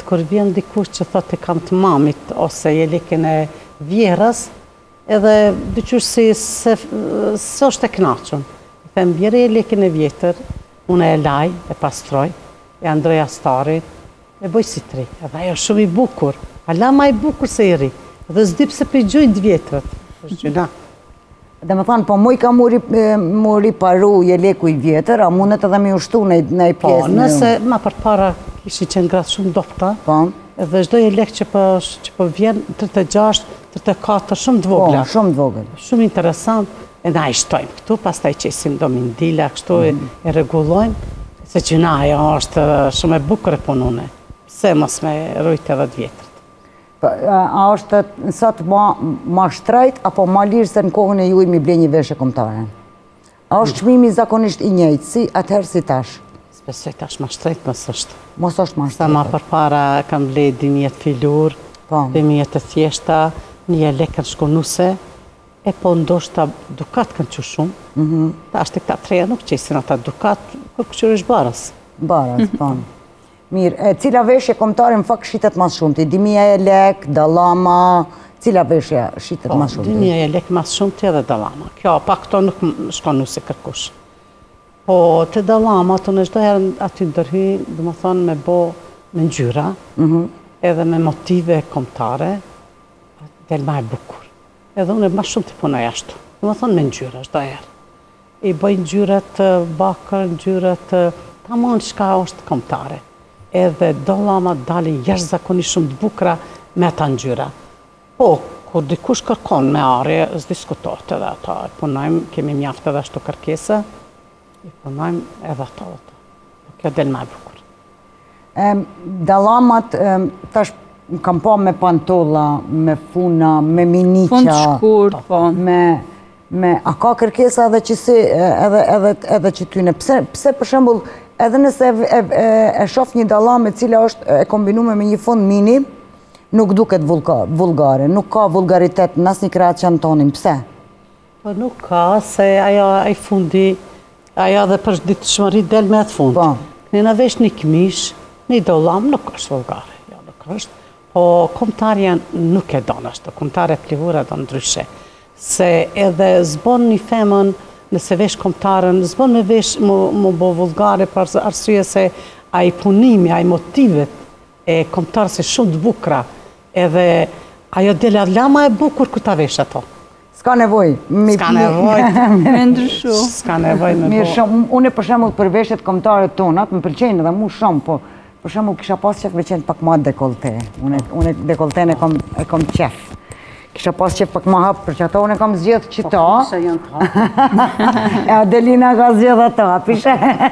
të kur vjen dikush që thotë i kam të mamit, ose jelekin e vjehrrës, Edhe dyqysh s'është e kënaqur. I them, bjere jelekun e vjetër, unë e laj, e pastroj, ia ndroj astarin, e bëj si t'ri. Edhe ai është shumë i bukur, hala ma i bukur se i ri. Edhe s'di pse po i gjujnë t'vjetrët.
Është gjynah. Domethënë, po mujka me u riparu jeleku i vjetër, a mundet edhe me ju shtu
naj
pjesë?
Po, nëse ma përpara kishin qenë gratë shumë
t'dobëta,
edhe çdo jelek që po vjen, tridhjetë e gjashtë, Tridhjetë e katër, shumë të vogla.
Po, shumë të vogla.
Shumë interesant, e na i shtojmë këtu, pastaj qesim do mindila, kështu e mhm. regullojmë, se gjynah ajo është shumë e bukur e punune, pse mos me rujtë edhe të vjetër.
Po, a është sot ma shtrajt, apo ma lirë se në kohën e juj me ble një veshje komtare? A është çmimi zakonisht i njëjtë, si atëherë si tash?
Besoj tash ma shtrenjtë mos është.
Mos është ma shtrenjtë.
Se ma përpara kanë ble dimijet pëlhurë, po. dimijet të thjeshta, n'jelek kanë shku nuse, e po ndoshta dukat kanë çu shumë, mhm. tash të këta t'reja nuk qesin ata dukat, kur po këqyr ish barës.
Barës, po. Mirë, e cila veshje kombëtare në fakt shitet ma së shumti? Dimija, jelek, dallama, cila veshje shitet
po,
ma së shumti?
Dimija, jelek ma së shumti edhe dallama. Kjo, pa këto nuk shkon nuse kërkush. Po, te dallamat unë çdo herë aty ndërhy, domethënë me bo me ngjyra, mhm. edhe me motive kombëtare, del ma e bukur. Edhe unë ma së shumti punoj ashtu. Domethënë me ngjyra, çdo herë. I bëj ngjyrat bakër, ngjyrat tamam çka është kombëtare. Edhe dallamat dalin jashtëzakonisht shumë të bukura me ata ngjyra. Po, kur dikush kërkon me arje, s'diskutohet edhe ato i punojmë, kemi mjaft edhe ashtu kërkesa, i punojmë edhe ato. Kjo del ma e bukur.
Dallamat, tash kam pa me pantolla, me funa, me miniqa.
Fund t'shkurt, po.
Me, me, a ka kërkesa edhe qësi, edhe, edhe, edhe qëtyne. Pse, pse për shembull, edhe nëse e, e, e shof një dallamë e cila është e kombinume me një fund mini, nuk duket vulgare, nuk ka vulgaritet në asnjë kreacion tonin. Pse?
Po nuk ka, se ajo ai fundi, ajo edhe n'përditshmëri del me atë fund. Po. N'e vesh një këmishë, një dollamë, nuk është vulgare, jo nuk është. Po, komtarja nuk e donë ashtu, komtarja pëlhura donë ndryshe. Se edhe s'bon një femën, nëse vesh komtarën, s'bon me vesh me bo vulgare, për arsye se ai punimi, ai motivet e komtares janë shumë të bukra, edhe ajo del hala ma e bukur kur ta vesh ato.
Ska nevoj me...
Ska nevojë
me ndryshu.
Ska nevojë me
bo. Mirë shumë, unë për shembull për veshjet kombtaret tonat, më pëlqejnë edhe mu shumë, po për shembull kisha pas qef me qenë pak ma dekolte. Unë dekoltenë e kom qef. Kisha pas qef pak ma hapë, për qato unë e kom zgjedh qëta.
Po, se janë të hapë.
E Adelina ka zgjedh ato, a pe sheh?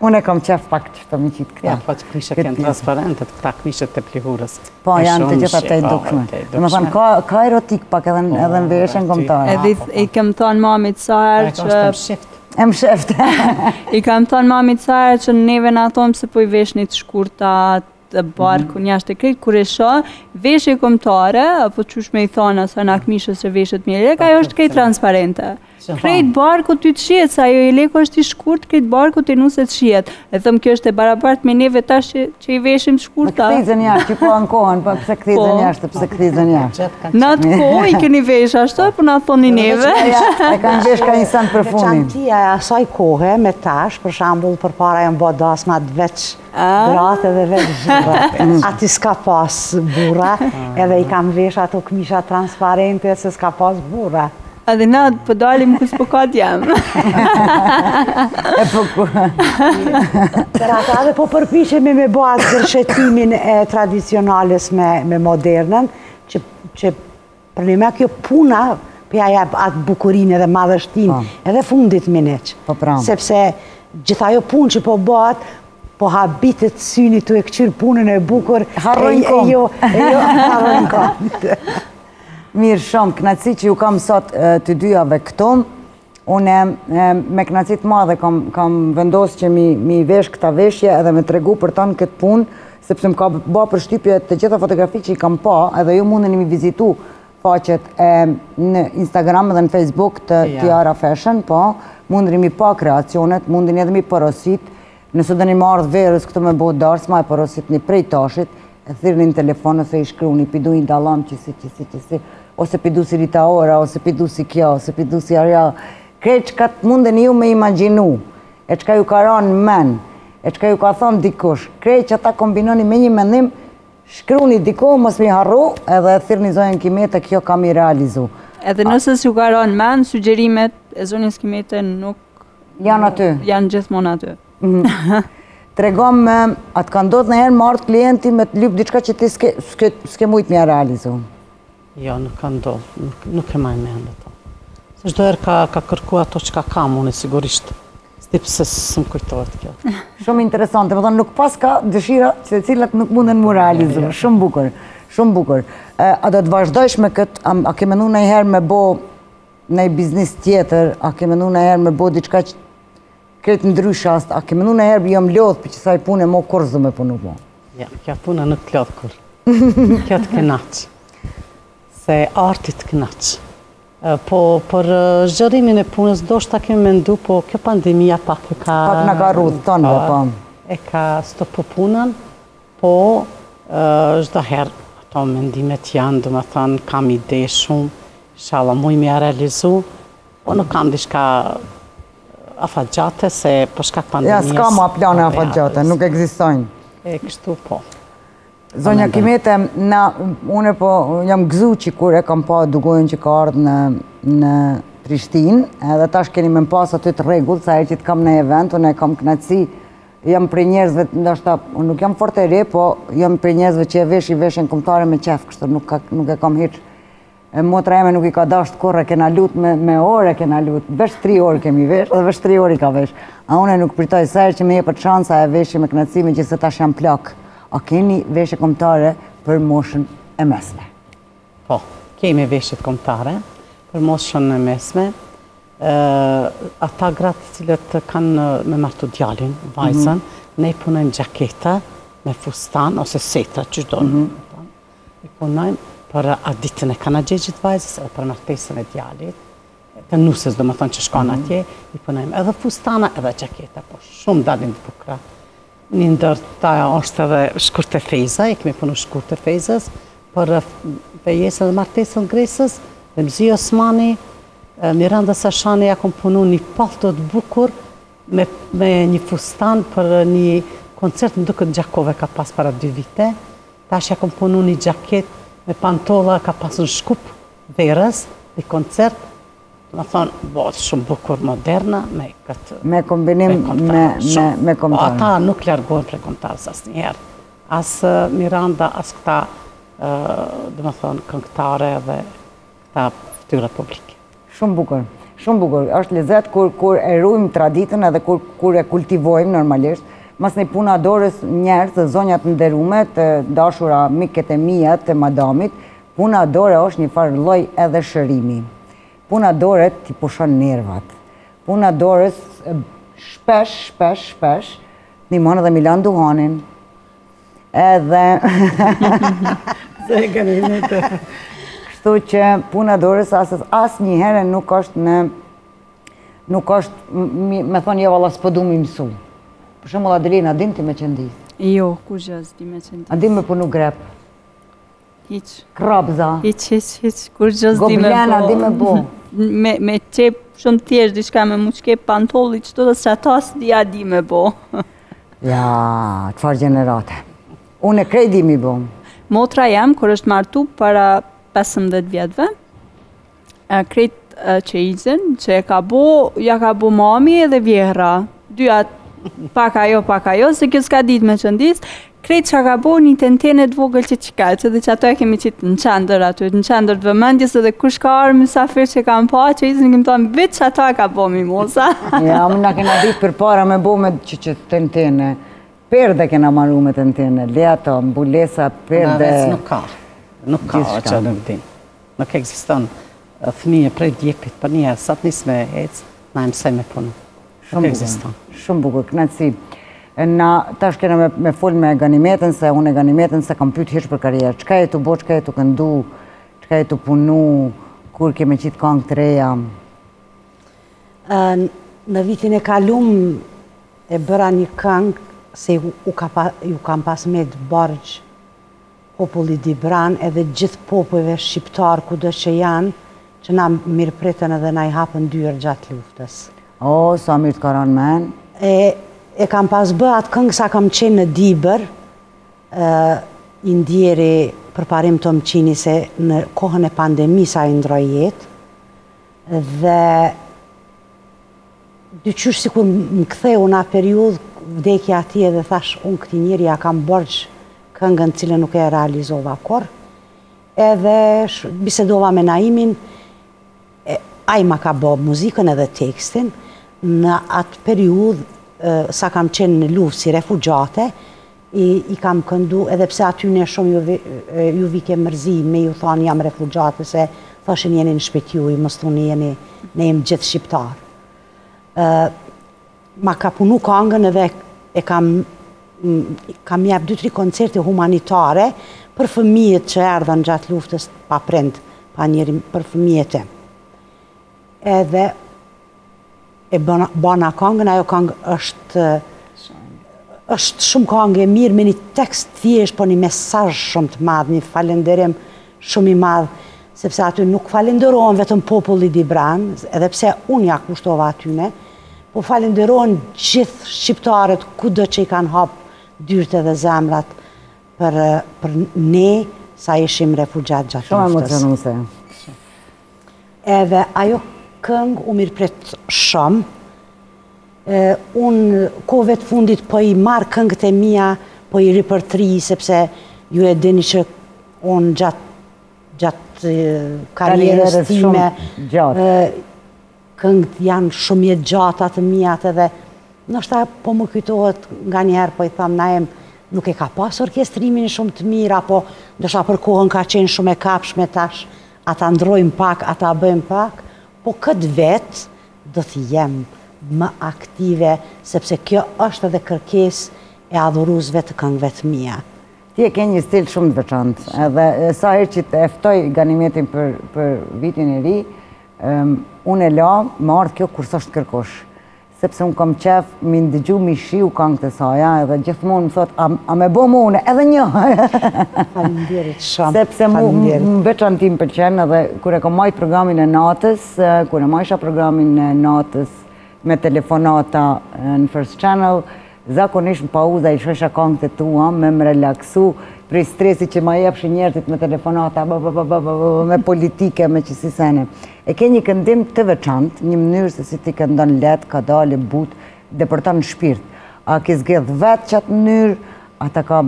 Unë e kom qef pak që t'm'i qitë këta.
Jo, po që kishe kënë transparente, këta kishe të plihurës.
Po, janë të gjitha të dukshme. Dhe me thënë, ka erotikë pak edhe në po,
veshjen komtare. Edhe i kam thonë mamit saj
që...
E kam shift. E më shift.
I kam thonë mamit saj që neve na thoni pse po i veshni të shkurtat barkun jashtë e krejt, kur e shoh veshjen komtare, apo qysh me i thonë asaj këmishës që veshet me jelek, ajo është krejt transparente. Krejt barku ty të shihet, se ajo jeleku është i shkurt, krejt barku i nuses të shihet. E them kjo është e barabart me neve tash që i veshim të shkurta.
Në këtej zënë jashtë, që po ankohen, po pse këtej zënë jashtë, pse këtej zënë jashtë.
Në atë kohë i këni vesh, ashtu e po na thoni neve.
E kanë vesh kaçë sene për funin.
Veçantia e asaj kohë, me tash, për shembull, përpara janë bo dasmat veç Gratë edhe veç burrat, aty s'ka pas burra, edhe i kanë vesh ato këmisha transparente, se s'ka pas burra.
Edhe na po dalim po kësë pëkat jam.
E përku. Po
për ata edhe po përpishemi me bo atë gërshetimin e tradicionales me modernën, që Përnjëme kjo puna, po ia jep atë bukurinë edhe madhështinë, po. edhe funi miniq.
Po pra.
Sepse gjithë ajo punë që po bahet, po habitet syni tu e këqyrë punën e bukur.
Harrojnë kamën.
E jo, e jo, harrojnë kamën.
Mirë shumë, knaqsi që ju kam sot të dyjave këtu, Unë me kënaqësi të madhe kam vendos që m'i vesh këta veshje edhe me tregu për tanë këtë punë, sepse më ka ba përshtypje të gjitha fotografi që i kam pa, edhe ju mundeni m'i vizitu faqet e në Instagram edhe në Facebook të Tiara Fashion, po, mundeni m'i pa kreacionet, mundeni edhe m'i porosit, Nëse doni me ardh verës këtu me bo darsma e porositni prej tashit, e thirrni në telefon ose i shkruani pe du një dallam qësi qësi qësi, ose pe du si Rita Ora, ose pe du si kjo, ose pe du si Arja, krejt çka të mundeni ju me imagjinu, e çka ju ka ra në men, e çka ju ka than dikush, krejt qata kombinoni me një mendim, shkruani dikun mos m'i harru edhe e thirrni zonjën Kimete kjo ka m'i realizu.
Edhe nëse s'ju ka ra në men sugjerimet e zonjës Kimete nuk
Janë aty.
Janë gjithmonë aty. Mhm.
Tregom, a të ka ndodhë nëherë me ardhë klienti me të lypë diçka që ti s'ke mujtë me ja realizu?
Jo, nuk ka ndodhë, nuk e maj mend ato. Se çdo herë ka kërku ato që i kam, unë sigurisht, s'di pse s'më kujtohet kjo.
Shumë interesante, domethënë nuk paska dëshira të cilat nuk mundën mu realizu, shumë bukur, shumë bukur. A do të vazhdojsh me këtë, a ke menu nëherë me bo naj biznis tjetër, a ke menu nëherë me bo diçka që krejt ndryshe astë, a ke menu nëherë be jam lodhë prej kësaj pune e mo kurrë s'du me punu mo?
Jo, kjo puna nuk të lodhë kurrë. Kjo të kënaqë. Se arti të kënaqë. Po, për zgjerimin e punës, ndoshta kemi mendu, po kjo pandemia pak e ka...
Pak na ka rrudhë, tanëve po.
E ka stopu punën, Po, çdo herë ato mendimet janë, domethënë, kam ide shumë, ishalla muj me ja realizu, po nuk kam diçka afatgjate, se për shkak
pandemisë...
Jo,
s'ka ma plane afatgjate, nuk ekzistojnë.
E kështu, po.
Zonja Kimete, na, une po jam gëzu që kur e kam pa dugajën që ka ardhë në, në Prishtinë, edhe tash keni me më pas aty të rregullt, sa herë që të kam në event, unë e kam knaqsi Jam prej njerëzve, ndoshta unë nuk jam fort e re, po jam prej njerëzve që e veshi veshjen kombëtare me qef, kështu nuk e kam hiç. E motra ime nuk i ka dashur kurrë, e kena lut me orë, e kena lut. Vesh 3 orë ke me vesh, dhe vesh 3 orë i ka vesh. A unë nuk pritoj sa herë që më jepet shansa e veshi me kënaqësi, megjithëse tash jam plak. A keni veshje kombëtare për moshën e mesme?
Po, kemi veshjet kombëtare për moshën e mesme, ata gratë të cilat kanë me martu djalin, vajzën, mhm. ne i punojmë xhaketa me fustan ose setra, që shkon mhm. fustan, i punojmë për atë ditën e kanagjegjit të vajzës edhe për martesën e djalit, të nuses domethënë që shkon mhm. atje, i punojmë edhe fustana edhe xhaketa, po shumë dalin të bukra. Një ndër ta është edhe Shkurte Fejza, i kemi punu Shkurte Fejzës, për fejesën dhe martesën e Gresës, Remzi Osmani, Mirandës Hashani, ja kom punu një palto të bukur, me një fustan për një koncert në Dukat Gjakovë ka pas para dy vite, tash ja kom punu një xhaketë me pantolla ka pas në Shkup verës, një koncert, Domethonë, bohet shumë bukur, moderna, me këtë...
Me kombinim me komtare.
Po ata nuk largohen prej komtares asnjëherë. As Miranda, as këta, domethonë, këngëtare dhe këta fytyrë publike.
Shumë bukur, shumë bukur. është lezet kur e rujmë traditën edhe kur e kultivojmë normalisht. Mas një pune dore zonjat e nderume, të dashura miket e mia të Madamit, Puna dore osht një farë lloj edhe shërimi. Puna dore t'i pushon nervat. Puna dorës shpesh, shpesh, shpesh t'nimon edhe me lan duhanin. Edhe Kështu që puna dorës asnjëherë nuk osht në nuk osht me thonë jo valla s'po du me msu. Për shembull Adelina a din ti me qendis?
Jo, kurgjo s'di me qendis.
A din me punu grep?
Hiq.
Krabza.
Hiq, hiq, hiq. Kurgjë s'di me bo.
Goblena s'di me bo.
Me qep shumë thjesht, diçka me m'u shqep pantolli, që edhe ata s'di a di me bo.
Ja, çfarë gjenerate. Unë e krejt di mi bo.
Motra jem, kur është martu para 15 vjetëve. Krejt çejzin, që e ka bo, ja ka bo mami edhe vjehra. Dyja pak ajo, pak ajo, se kjo s'ka dit me qëndis. Krejt që ka bo një tentene të vogël që qeka, edhe qato e kemi qitë në qendër aty, në qendër të vëmendjes edhe kush ka ardh misafir që ka me pa çejzin, kem thonë, veç qato e ka bo Mimoza.
ja, ma na kena dit përpara me bo me qëndis tentene. Perde kena maru me tentene, le ato, mbulesa, perde...
Ne veç nuk ka, nuk ka, që nuk din. Nuk ekziston fëmijë prej djepit përnjëherë sa të nis me ec na e mësoj me punu. Nuk
ekziston. Shumë bukur, knaqësi. Na tash kena me, me fol me Ganimetën se unë Ganimetën se kam pyet hiç për karrierë. Çka je tu bë, çka je tu këndu, çka je tu punu, kur ke me qitë këngë të reja?
Në vitin e kalum e bëra një këngë se ju, u kam pa, ju kam pas metë borxh Popullit dibran edhe gjithë popujve shqiptarë kudo që janë që na mirëpritën edhe na i hapën dyert gjatë luftës.
Oo sa mirë të ka ra n'men.
E e kam pas bë atë këngë sa kam qenë në Dibër i ndjeri Përparim Tomçini se në kohën e pandemisë ai ndroi jetë dhe Diqysh sikur më ktheu në atë periudhë vdekja e tij dhe thash unë këtij njeri ia kam borxh këngën të cilën nuk e realizova kurrë. Edhe bisedova me Naimin, ai ma ka bë muzikën edhe tekstin. Në atë periudhë sa kam qenë në luftë si refugjate, i kam këndu edhe pse atyne shumë ju vike mërzi me ju thonë jam refugjate se thoshin jeni në shpi t'juj mos thuni jeni ne jem gjithë shqiptar ma ka punu kangën edhe e kam kam jap 2-3 koncerte humanitare për fëmijët që erdhen gjatë luftës pa prind pa njeri për fëmijët e edhe E bana kangën, ajo kangë është është shumë kangë e mirë me një tekst të thjeshtë, po një mesazh shumë të madh, një falenderim shumë i madhë, sepse aty nuk falenderohen vetëm populli dibran, edhe pse unë ia kushtova atyne, po falenderohen gjithë shqiptarët kudo që i kanë hapë dyrt edhe zemrat për ne sa ishim refugjat gjatë
luftës. Shumë emocionuse.
Edhe ajo këngë u mirëpret shumë. Unë kohëve të fundit po i marr këngët e mia, po i ripërtërij, sepse ju e dini që unë gjatë gjatë karierës time, këngët janë shumë jetëgjata të miat edhe, ndoshta po më kujtohet nga njëherë, po i thamë na emë, nuk e ka pasë orkestrimin shumë të mirë, apo ndoshta për kohën ka qenë shumë e kapshme tash, Ta ndrrojmë pak, ta bëjmë pak, po këtë vit do të jem më aktive sepse kjo është edhe kërkesë e adhuruesve të këngëve të mia.
Ti e ke një stil shumë të veçantë, edhe sa herë që e ftoj Ganimetin për për vitin e ri, unë e la, me ardh kjo kur s'osht kërkush. Sepse unë kam qef me i ndëgju me i shiju kangët e saja edhe gjithmonë më thot a me bo më une edhe një
Faleminderit shumë
Sepse mu veçanti më pëlqen edhe kur e kam majtë programin e natës kur e majsha programin e natës me telefonata në First Channel zakonisht në pauza i lshojsha kangët e tua me më relaksu prej stresi që ma jepshin njerëzit me telefonata me politikë me qësi sene E ke një këndim të veçantë, një mënyrë se si ti këndon lehtë, kadale, butë, depërton në shpirt. A ke zgedh vetë qatë mënyrë, a të ka,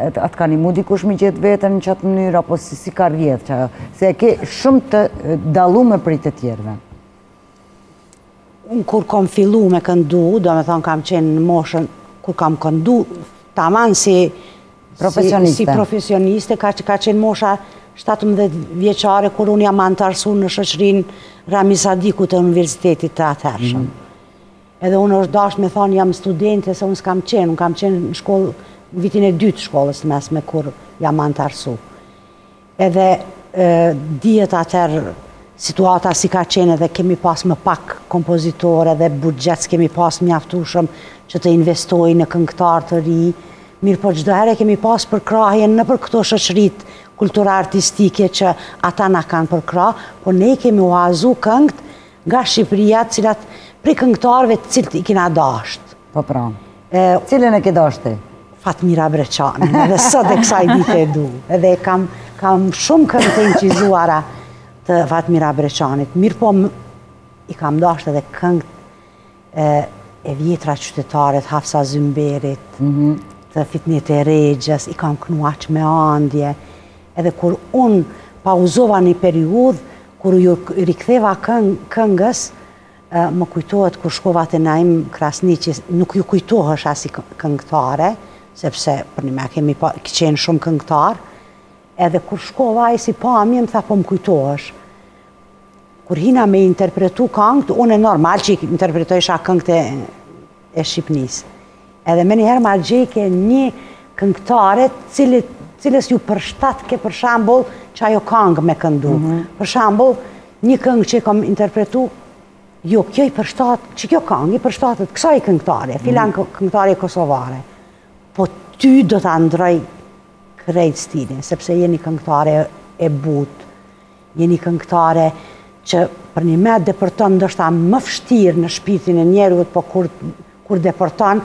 a të ka nimu dikush me gjetë veten në qatë mënyrë, apo si, si ka rrjedhë qajo, se e ke shumë të dallume prej të tjerëve.
Unë kur kom fillu me këndu, domethonë kam qenë në moshën, kur kam këndu, taman si profesioniste, ka qenë mosha 17 vjeçare, kur unë jam antarësu në shoqërinë Ramiz Sadiku të universitetit të atëhershëm. Mhm. Edhe unë është dashtë me thonë se jam studente, se unë s'kam qenë, unë kam qenë në shkollë, në vitin e dytë shkollës mesme kur jam antarësu. Edhe dihet atëherë situata si ka qenë edhe kemi pas më pak kompozitorë edhe buxhet s'kemi pas mjaftueshëm që të investojnë në këngëtarë të rinj, mirëpo çdo herë e kemi pas përkrahjen nëpër këto shoqëritë kulturo-artistike që ata na kanë përkrahë, po ne i kemi huazu këngët nga Shqipëria të cilat prej këngëtarëve të cilët i kena dashtë.
Po pra. Cilën e ke dasht ti?
Fatmira Breçanin, edhe sot e kësaj dite e du. Edhe kam kam shumë këngë të incizuara të Fatmira Breçanit. Mirëpo i kam dasht edhe këngët e, e vjetra qytetare, të Hafsa Zymberit, mm -hmm. të Fitnete Rexhës, i kam kënu aq me andje. Edhe kur unë pauzova një periudhë kur iu riktheva këngës, Më kujtohet kur shkova te Naim Krasniqi, nuk iu kujtohesha si këngëtare, sepse përnime kemi pa, qenë shumë këngëtarë, edhe kur shkova ai si pa më, m'tha po më kujtohesh. Kur hina me interpretu këngët, unë normal që i interpretojsha këngët e e Shqipnisë. Edhe menjëherë ma gjeke një këngëtare t'cilës iu përshtatke për shembull që ajo kangë me këndu. Mhm. Për shembull, një këngë që i kom interpretu, jo, kjo i përshtat, që kjo kangë i përshtatet, kësaj këngëtarje, mhm. filan këngëtarje kosovare. Po ty do ta ndrroj krejt stilin, sepse jeni këngëtare e butë, Jeni këngëtare që përnime depërton ndoshta më vështirë në shpirtin e njerit, po kur depërton,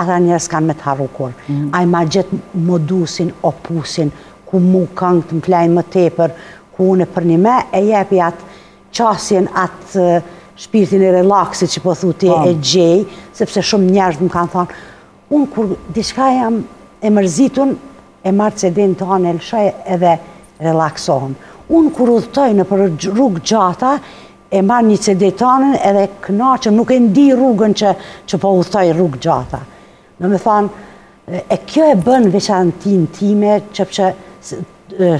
ata njerëz s'kanë me të harru kurrë. Mm. Ai ma gjet modusin, opusin, ku mu këngët më flejnë më tepër, ku une përnime e jepi atë qasjen atë shpirtin e relaksit që po thu ti, e gjej, sepse shumë njerëz më kanë thonë, Unë kur diçka jam e mërzitun e marr cedenë tane e lshoj edhe relaksohem unë kur udhëtoj nëpër rrugë gjata e marr një cede tanen edhe kënaqem nuk e ndij rrugën që, që po udhëtoj rrugë gjata domethënë e kjo e bën veçantinë time që pse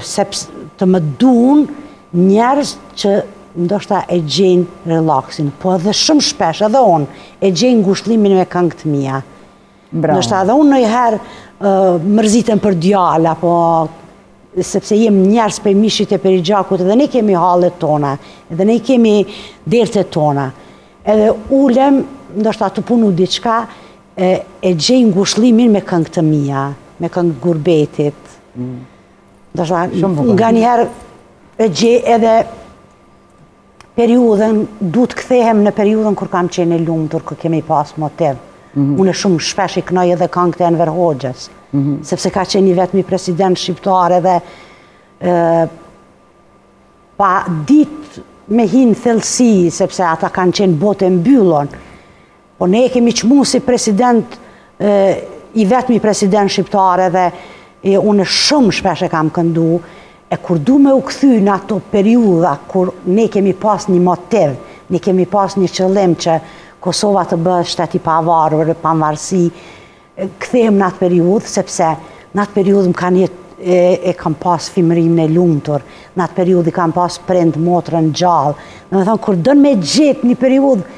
Sepse të më dun njerëz që ndoshta e gjejnë relaksin, po edhe shumë shpesh, edhe unë, e gjejnë ngushëllimin me këngët e mia. Bravo. Ndoshta edhe unë ndonjëherë uh, mërzitna për djalë, apo sepse jem njerëz prej mishit e prej gjakut edhe ne i kemi hallet tona, dhe ne i kemi dertet tona. Edhe ulem, ndoshta tu punu diçka, E gjej ngushëllimin me këngët e mia, me këngë të gurbetit. Mm. Ndoshta nganjëherë e gjej edhe periudhën, du të kthehem në periudhën kur kam qenë e lumtur, kur kemi pas motiv. Mhm. Unë shumë shpesh i kënoj edhe këngët e Enver Hoxhës, mhm. sepse ka qenë i vetmi president shqiptar edhe pa ditë me hinë thellësi, sepse ata kanë qenë botë e mbyllun, Po ne e kemi çmu si president, i vetëmi president shqiptar dhe unë shumë shpesh e kam këndu, e kur du me u kthy në ato periudha, kur ne kemi pas një motiv, ne kemi pas një qëllim që Kosova të bëhet shtet i pavarur, pamvarësi, kthehem në atë periudhë, sepse në atë periudhë më kanë jetë, e kam pas fëmininë e lumtur, në atë periudhë i kam pas prindt, motrën, gjallë, domethonë, kur don me gjetë një periudhë,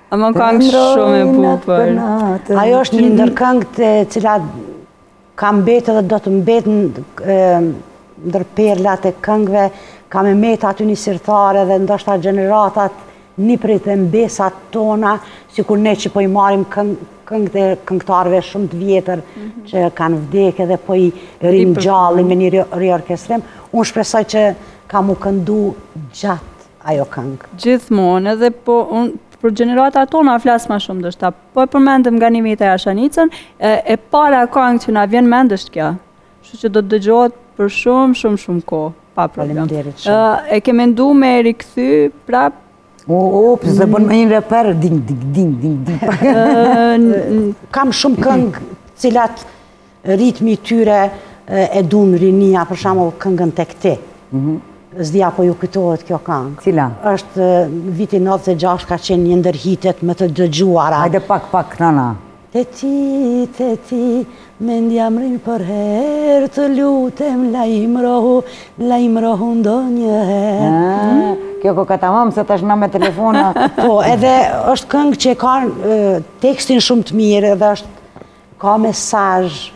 Ama këngë shumë e bukur.
Ajo është një ndër këngët e cila ka mbetë dhe do të mbetë ndër perlat e këngëve, ka me metë aty në sirtarë dhe ndoshta gjeneratat nipërit e mbesat tona, sikur ne që po i marrim këngët e këngëtarëve shumë të vjetër mhm. që kanë vdekë dhe po i ringjallim me një riorkestrim, unë shpresoj që ka m'u këndu gjatë ajo këngë.
Gjithmonë, edhe po unë për gjeneratat tona flas më shumë ndoshta. Po e përmendëm Ganimete Jashanicën, e, e para këngë që na vjen n'mend është kjo. Kështu që do të dëgjohet për shumë, shumë, shumë kohë, pa problem. Faleminderit shumë. Ë, e ke mendu me e rikthy prap?
O, o, po se bën me një reper ding ding ding ding ding.
Ë, Kam shumë këngë, t'cilat Ritmi i tyre e dunë rinia, për shembull këngën Tek ti. S'di a po ju kujtohet kjo këngë.
Cila?
Është viti nëntëdhjetë e gjashtë ka qenë një ndër hitet më të dëgjuara.
Hajde pak pak knona.
Te ti, te ti, mendja m'rri përherë të lutem lajmërohu, lajmërohu
ndonjëherë. Kjo koka tamam se tash na me telefona.
Po, edhe është këngë që ka tekstin shumë të mirë dhe është Ka mesazh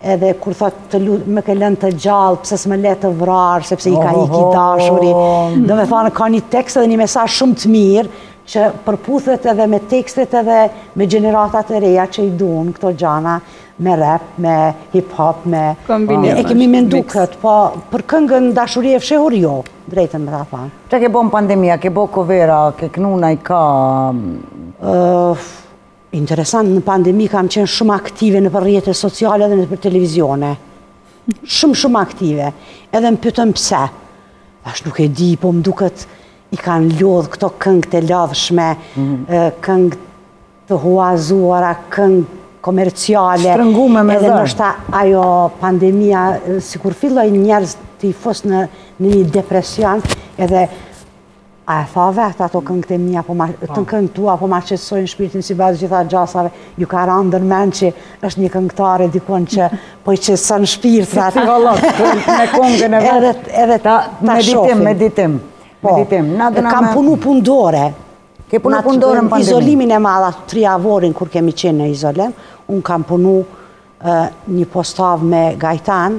edhe kur thot të lutem më ke lënë të gjallë pse s'më le të vdes sepse i ka ikë dashuria, domethonë ka një tekst edhe një mesazh shumë të mirë që përputhet edhe me tekstet edhe me gjeneratat e reja që i dunë këto gjana me rap, me hip hop, me... Kombinim, E kemi mendu këtë, po për këngën dashuri e fshehur jo, t'drejtën me ta thanë.
Që ke bo në pandemi, ke bo kovera, ke knu naj ka...
Interesant, në pandemi kam qenë shumë aktive nëpër rrjete sociale dhe nëpër televizione. Shumë shumë aktive. Edhe më pyetën pse. Tash nuk e di, po më duket i kanë lodh këto këngë të llavshme, mhm. këngë të huazuara, këngë komerciale.
Shtrëngume me
dhe. Edhe ndoshta ajo pandemia, sikur filloj njerëzit t'i fusë në një depresion, edhe A e tha vetë ato këngët e mija, po këngët e tua, po ma qetësojnë shpirtin si bazë e gjitha gjasave, ju ka ra ndërmend që është një këngëtare dikon që po i qetëson shpirt.
Si si valot, me këngën e vet.
Edhe ta
shofim. Meditim,
po. meditim. Kam punu punëdore.
Ke punu punëdore në pandemi.
Izolimin e madh, trijavorin kur kemi qenë në izolim, unë kam punu një postavë me gajtan,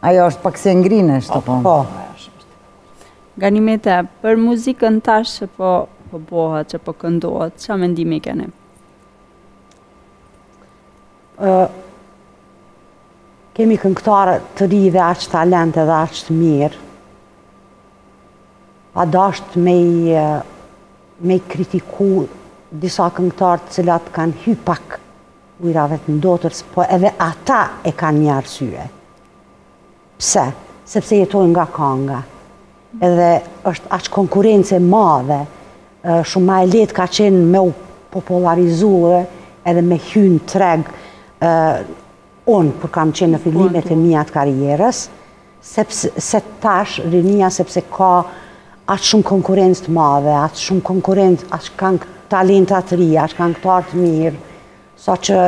Ajo është pak se ngrinë është të po.
Po, është.
Ganimete, për muzikën tash që po, po bohet, që po këndohet, çfarë mendimi keni? Uh,
kemi këngëtarë të ri dhe aq talent dhe aq të mirë. Pa dasht me i, me i kritiku disa këngëtarë të cilat kanë hy pak ujërave të ndotura, po edhe ata e kanë një arsye. Pse? Sepse jetojnë nga kanga. Edhe është aq konkurrencë e madhe, shumë ma e lehtë ka qenë me u popularizu edhe me hy n'treg unë kur kam qenë në fillimet e mia të karrierës, Se tash rinia sepse ka aq shumë konkurrencë të madhe, aq shumë konkurrencë, aq kanë talenta të ri, aq kanë këngëtarë të mirë, sa që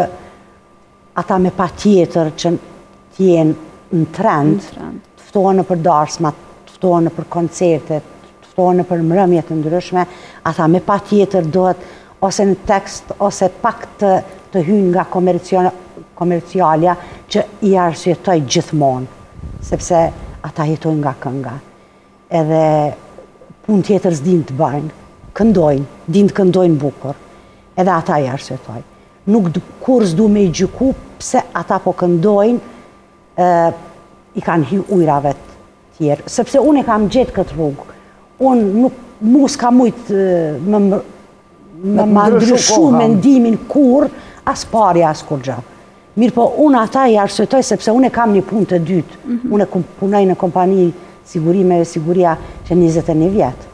ata me patjetër që t'jenë në trend, të ftohen nëpër darsma, të ftohen nëpër koncerte, të, ftohen nëpër mbrëmje të ndryshme, ata me patjetër duhet ose në tekst ose pak të të hyjnë nga komercialja që i arsyetoj gjithmonë, sepse ata jetojnë nga kënga. Edhe punë tjetër s'din të bajnë, këndojnë, din të këndojnë bukur, edhe ata i arsyetoj. Nuk, kurrë s'du me i gjyku pse ata po këndojnë, i kanë hy ujërave të. tjerë, sepse unë e kam gjetë këtë rrugë, unë nuk, mu s'ka mujtë me ma ndryshu mendimin kurrë, as parja, as kurgja. Mirëpo, unë ata i arsyetoj, sepse unë e kam një punë të dytë, mhm. unë e punoj në kompani sigurimeve Siguria që 21 vjet.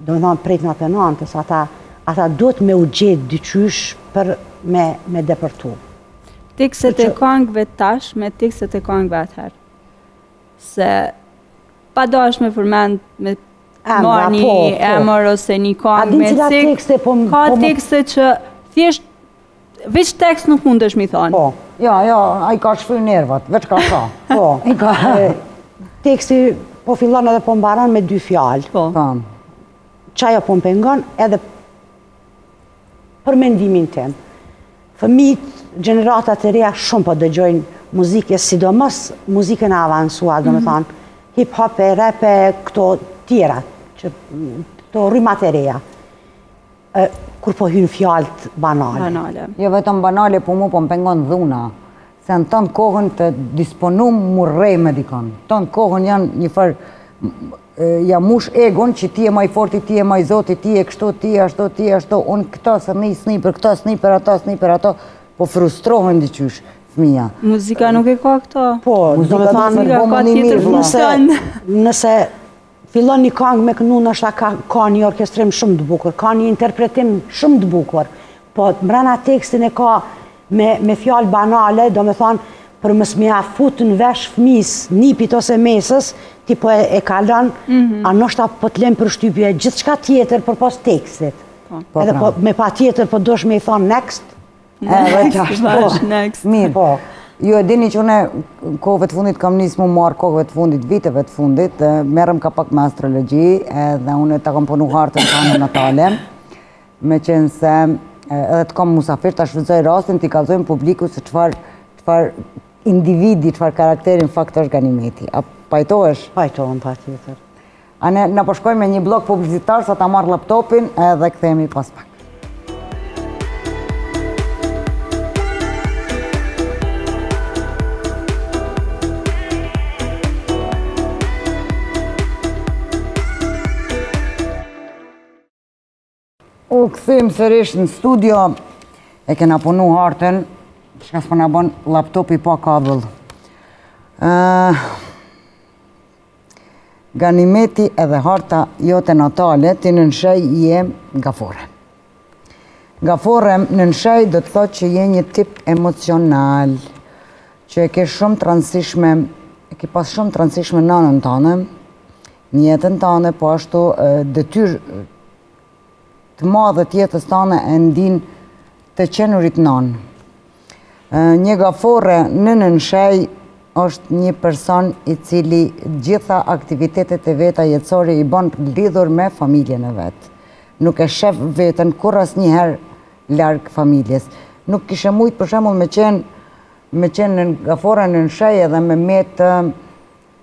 Domethonë prej nëntëdhetenëntës, ata, ata duhet me u gjetë diqysh për me, me depërtu.
Tekstet e kongve tash me tekstet e kongve atëherë. Se pa dasht me përmend me marrë një po, po. emër ose një kongë me cikë. A din tekste po më... Ka po tekste që thjesht Veç tekst nuk mundesh m'i thonë.
Po, jo, jo, ai ka shfry nervat, veç ka ka.
Po, i ka. Teksti po fillon edhe po mbaron me dy fjalë. Po. Qajo po m'pengon edhe Për mendimin tim, fëmijët, gjeneratat e reja shumë po dëgjojnë muzike, sidomos muzikën e avansuar, do me, mhm, thonë, hip-hop e rap e këto tjera, që këto rrymat e reja kur po hynë fjallët banale.
Banale.
Jo vetëm banale, po mu po më pengon dhuna. Se tonë kohën të disponum m'u rre me dikon. Tonë kohën janë një farë Ja mbush egon që ti je ma i forti, ti je ma i zoti, ti je kështu, ti je ashtu, ti je ashtu, unë këta s'ni, s'ni për këta, s'ni për ata, s'ni për ata, po frustrohen diqysh fëmija.
Muzika nuk e ka këta.
Po, do me thanë, muzika ka tjetër funksion. Nëse fillon një kangë me këndu, ndoshta ka një orkestrim shumë të bukur, ka një interpretim shumë të bukur, po mbrana tekstin e ka Me, me fjalë banale, do me thonë, për mos me ia fut në vesh fëmijës, nipit ose mbesës, ti po e, e kalon, mm -hmm. ani pse po të len përshtypje, gjithçka tjetër përpos tekstit. Po. po Edhe po, pra. patjetër, po dosh me i thonë next,
next, next, po. next.
Mirë, po. Ju e dini që une kohëve të fundit kam nisë mu marë kohëve të fundit, viteve të fundit, merrem ka pak me astrologi dhe une ta kam punu hartën tane natale. Meqenëse edhe të kam musafir, ta shfrytëzoj rastin t'i kallëzojmë publikut se çfarë çfarë individi, çfarë karakteri në fakt është Ganimeti. A pajtohesh?
Pajtohem, patjetër.
Ani, na po shkojmë me një blok publicitar sa ta marr laptopin edhe kthehemi pas pak. U kthym sërish në studio, e kena punu hartën, çka s'po na bon laptopi pa kabëll. Ganimeti edhe harta jote natale, ti në nënshej je gaforre. Gaforre në nënshej do të thotë që je një tip emocional, që e ke shumë të rëndësishme, e ke pas shumë të rëndësishme nanën tane, Në jetën tane po ashtu detyrë të madhe të jetës tane e ndin të qenurit nënë. Një gaforre në nënshej është një person i cili gjitha aktivitetet e veta jetësore i bën lidhur me familjen e vet. Nuk e shef veten kurrë asnjëherë larg familjes. Nuk kishe mujt për shembull me qenë me qenë në gaforre në nënshej edhe me metë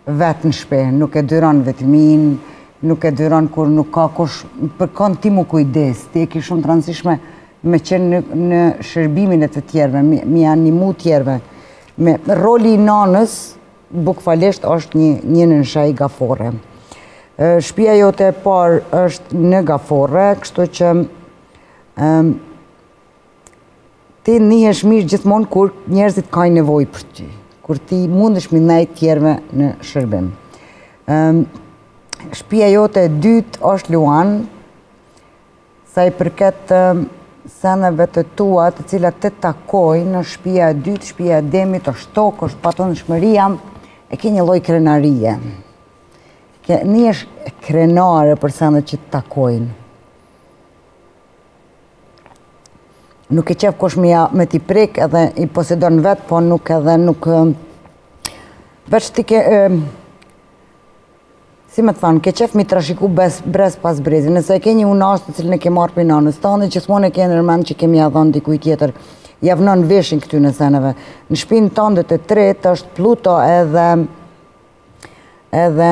Vet në shpi, nuk e dyron vetminë, nuk e dyron kur nuk ka kush, për kon me u kujdes, ti e ki shumë të rëndësishme me qenë në shërbimin e të tjerve, me iu nimu tjerve. Me roli i nanës, bukfalisht është një, në shenjë gaforre. Shpia jote e parë është në gaforre, kështu që ti nihesh mirë gjithmonë kur njerëzit kanë nevojë për ty, kur ti mundesh me u nejt tjerve në shërbim. Um, shpia jote e dytë është Luan, sa i përket um, seneve të tua të cilat të takojnë, shpia e dytë, shpia e demit, osht tokë, është patundshmëria, e ke një lloj krenarie. Ke, nihesh krenare për senet që të takojnë. nuk e ke qef kush me, ja, me ti prek edhe i posedon vetë, po nuk edhe nuk... Veç ti ke... Si me thonë, ke qef me i trashëgu brez pas brezi, nëse e ke një unazë të cilën e ke marrë pi nanës tande, gjithmonë e ke nërmend që ke me ia dhon dikuj tjetër, ja vnon veshin këtyne seneve. Në shpinë tande të tretë është Pluto edhe edhe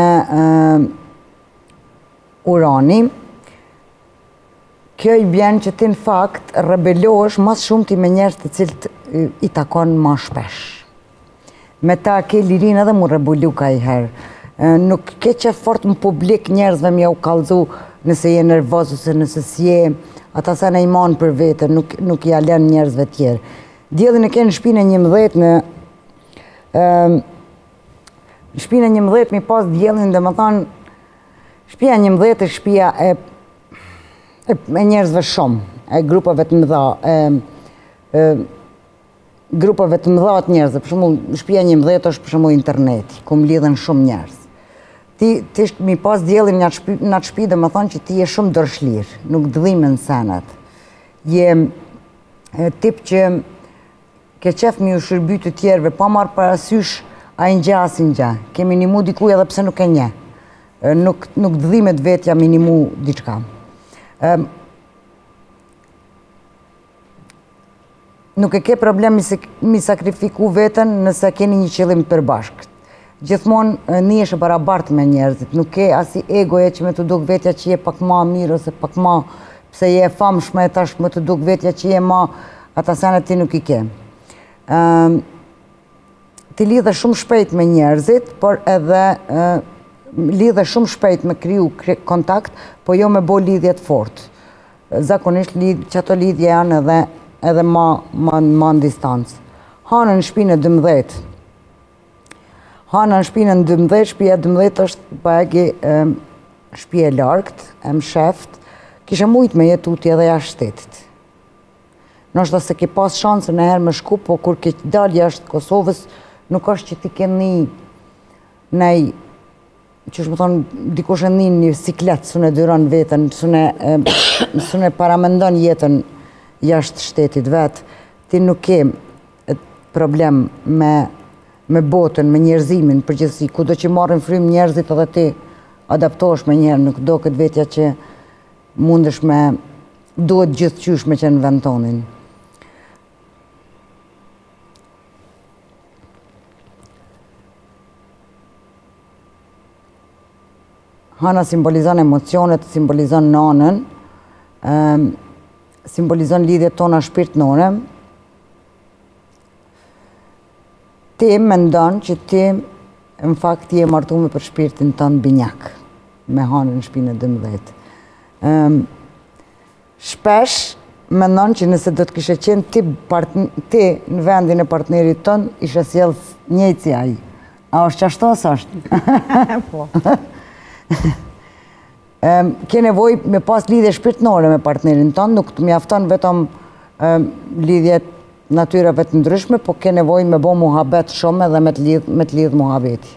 Urani, Kjo i bjen që ti në fakt rebelohesh mas shumti me njerëz të cilët i takon ma shpesh. Me ta ke lirin edhe m'u rebelu kanjëherë. Nuk ke qef fort në publik njerëzve me jau kallzu nëse je nervoz ose nëse s'je, ata sene i man për vete, nuk, nuk ja len njerëzve tjerë. Diellin e ke në shpinë e njëmbëdhjetë në, në shpinë e njëmbëdhjetë me pas diellin domethanë, Shpia e njëmbëdhjetë është shpia e e njerëzve shumë, e grupeve të mëdha, e grupeve të mëdha të njerëzve. Për shembull, shpia e njëmbëdhjetë është për shembull interneti, ku mblidhen shumë njerëz. Ti ti me pas diellin në shtëpi, n'atë shpi domethonë që ti je shumë dorëlirë, nuk t'dhimen senet. Je tip që Ke qef me u shërby të tjerëve, pa marrë parasysh a i njeh a s'i njeh. Ke me i nimu dikuj edhe pse nuk e njeh. Nuk, nuk t'dhimet vetja me i nimu diçka. Nuk e ke problem me, se, me sakrifiku veten nëse keni një qëllim t'përbashkët. Gjithmonë nihesh e barabartë me njerëzit, nuk ke asi egoje që me t'u duk vetja që je pak ma mirë ose pak ma pse je e famshme e tash me t'u duk vetja që je ma ata sene ti nuk i ke. Ti lidhesh shumë shpejt me njerëzit, por edhe lidhesh shumë shpejt me kriju kontakt, po jo me bo lidhje t'fortë. Zakonisht qato lidhje janë edhe edhe ma në distancë. Hanën në shpinë e dymbëdhjetë, Hana në shpinë e 12, shpia 12 është bajagi shpi e largët, e msheftë, kishe mujt me jetu ti edhe jashtë shtetit. Ndoshta s'e ke pas shansën e herë me shku, po kur ke dalë jashtë Kosovës, nuk është që ti ke ni një, qysh me thonë, dikush e nin një siklet, s'un e duron veten, s'un e paramendon jetën jashtë shtetit vetë, ti nuk ke problem me me botën, me njerëzimin, përgjithësi, kudo që marrin frymë njerëzit edhe ti adaptohesh menjëherë, nuk t'doket vetja që mundesh me, duhet gjithqysh me qenë n'vend tonin. Hana simbolizon emocionet, simbolizon nanën, simbolizon lidhjet tona shpirtnore, Ti mendon që ti në fakt je e martume për shpirtin ton binjak, me hanë në shpinë e dymbëdhetë. Shpesh, mendon që nëse do të kishe qenë ti, ti në vendin e partnerit ton, ishe sjellë njëjtë si ai. A është qashtu a s'është? Po. Ke nevojë me pas lidhje shpirtnore me partnerin ton, nuk të mjafton vetëm lidhje t'natyrave të ndryshme, po ke nevojë me bo muhabet shumë edhe me të lidh me të lidh muhabeti.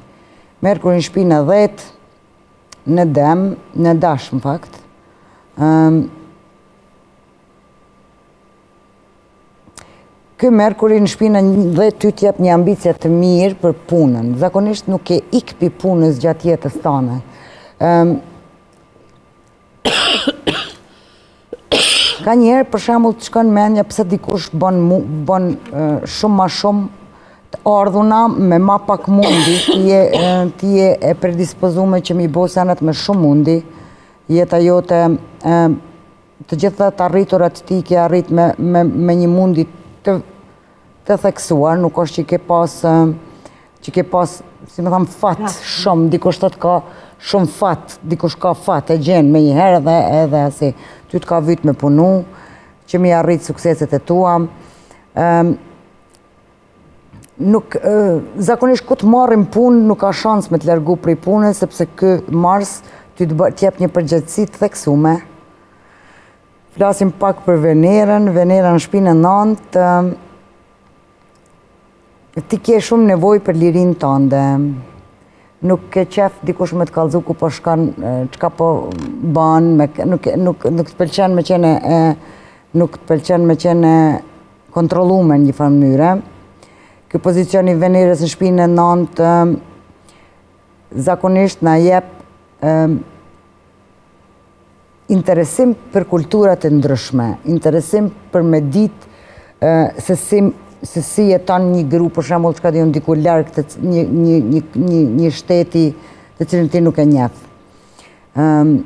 Merkuri n'shpinë e dhetë, në dem, në dash në fakt. Ky merkuri në shpinë e dhetë ty të jep një ambicie të mirë për punën. Zakonisht nuk ke ik pi punës gjatë jetës tane. Um, ka njëherë për shembull të shkon mendja pse dikush bon bon shumë ma shumë të ardhuna me ma pak mundi, ti je ti je e predispozume që m'i bo senet me shumë mundi. Jeta jote Të gjitha të arriturat ti ke arrit me, me, me një mundi të, të theksuar, nuk është që ke pas, që ke pas, si me thanë, fat shumë, dikush thotë ka shumë fat, dikush ka fat e gjen menjëherë dhe edhe asi, ty të ka vyt me punu, që m'i arrit sukseset e tua. Um, nuk zakonisht kur të marrin n'punë nuk ka shans me të largu prej pune sepse ky mars ty të jep një përgjegjësi të theksume. Flasim pak për Venerën, Venera në shpinë e nantë. Ti ke shumë nevojë për lirinë tande. Nuk ke qef dikush me të kallëzu ku po shkon, çka po ban, nuk nuk nuk të pëlqen me qenë e nuk të pëlqen me qenë kontrollume në një farë mënyre. Ky pozicion i Venerës në shpinë e nëntë zakonisht na jep interesim për kulturat e ndryshme, interesim për me ditë se si se si jeton një grup, për shembull, çka jeton diku larg të një një një një një shteti të cilin ti nuk e njeh. Ëm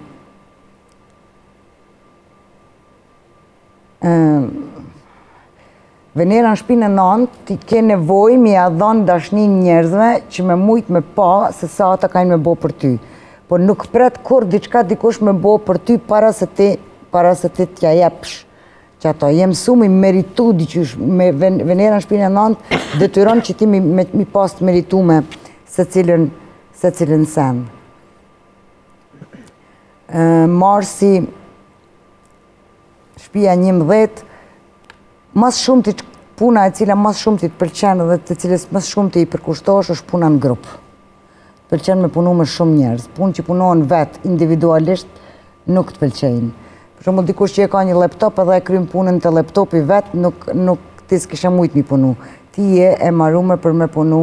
Venera në shpinë e nëntë, ti ke nevojë me ia dhonë dashnin njerëzve që me mujtë me pa se sa ata kanë me bo për ty. Por nuk pret kurrë diçka dikush me bo për ty para se ti, para se ti t'ia jepsh që ato. Jem sumi meritu diqysh, me Venera në shpinë e nëntë, detyron që ti mi, me, mi pas të meritume secilën, secilën sen. Marsi, shpia njëmbëdhjetë, më së shumti puna e cila më së shumti të pëlqen dhe të cilës më së shumti i përkushtohesh është puna në grup. Të pëlqen me punu me shumë njerëz. Punë që punohen vetë, individualisht, nuk të pëlqen. Për shembull dikush që e ka një laptop edhe e kryn punën te laptopi vetë, nuk, nuk ti s'kishe mujtë me punu. Ti je e marume për me punu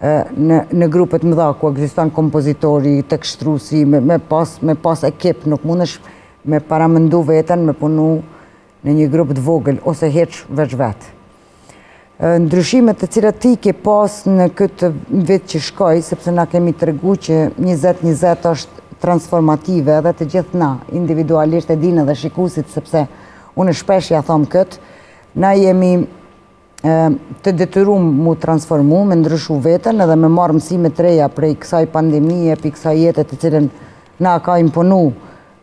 në, në grupe të mëdha, ku ekziston kompozitori, tekstshkruesi, me, me pas, me pas ekip, nuk mundesh me paramendu veten, me punu në një grup të vogël, ose hiç veç vetë. Ndryshimet të cilat ti ke pas në këtë vit që shkoi, sepse na kemi tregu që 2020 është transformative dhe të gjithë na, individualisht e dinë dhe shikuesit, sepse unë shpesh e thom këtë, na jemi të detyrum m'u transformu, me ndryshu veten edhe me marrë mësime të reja prej kësaj pandemie, prej kësaj jete të cilën na ka imponu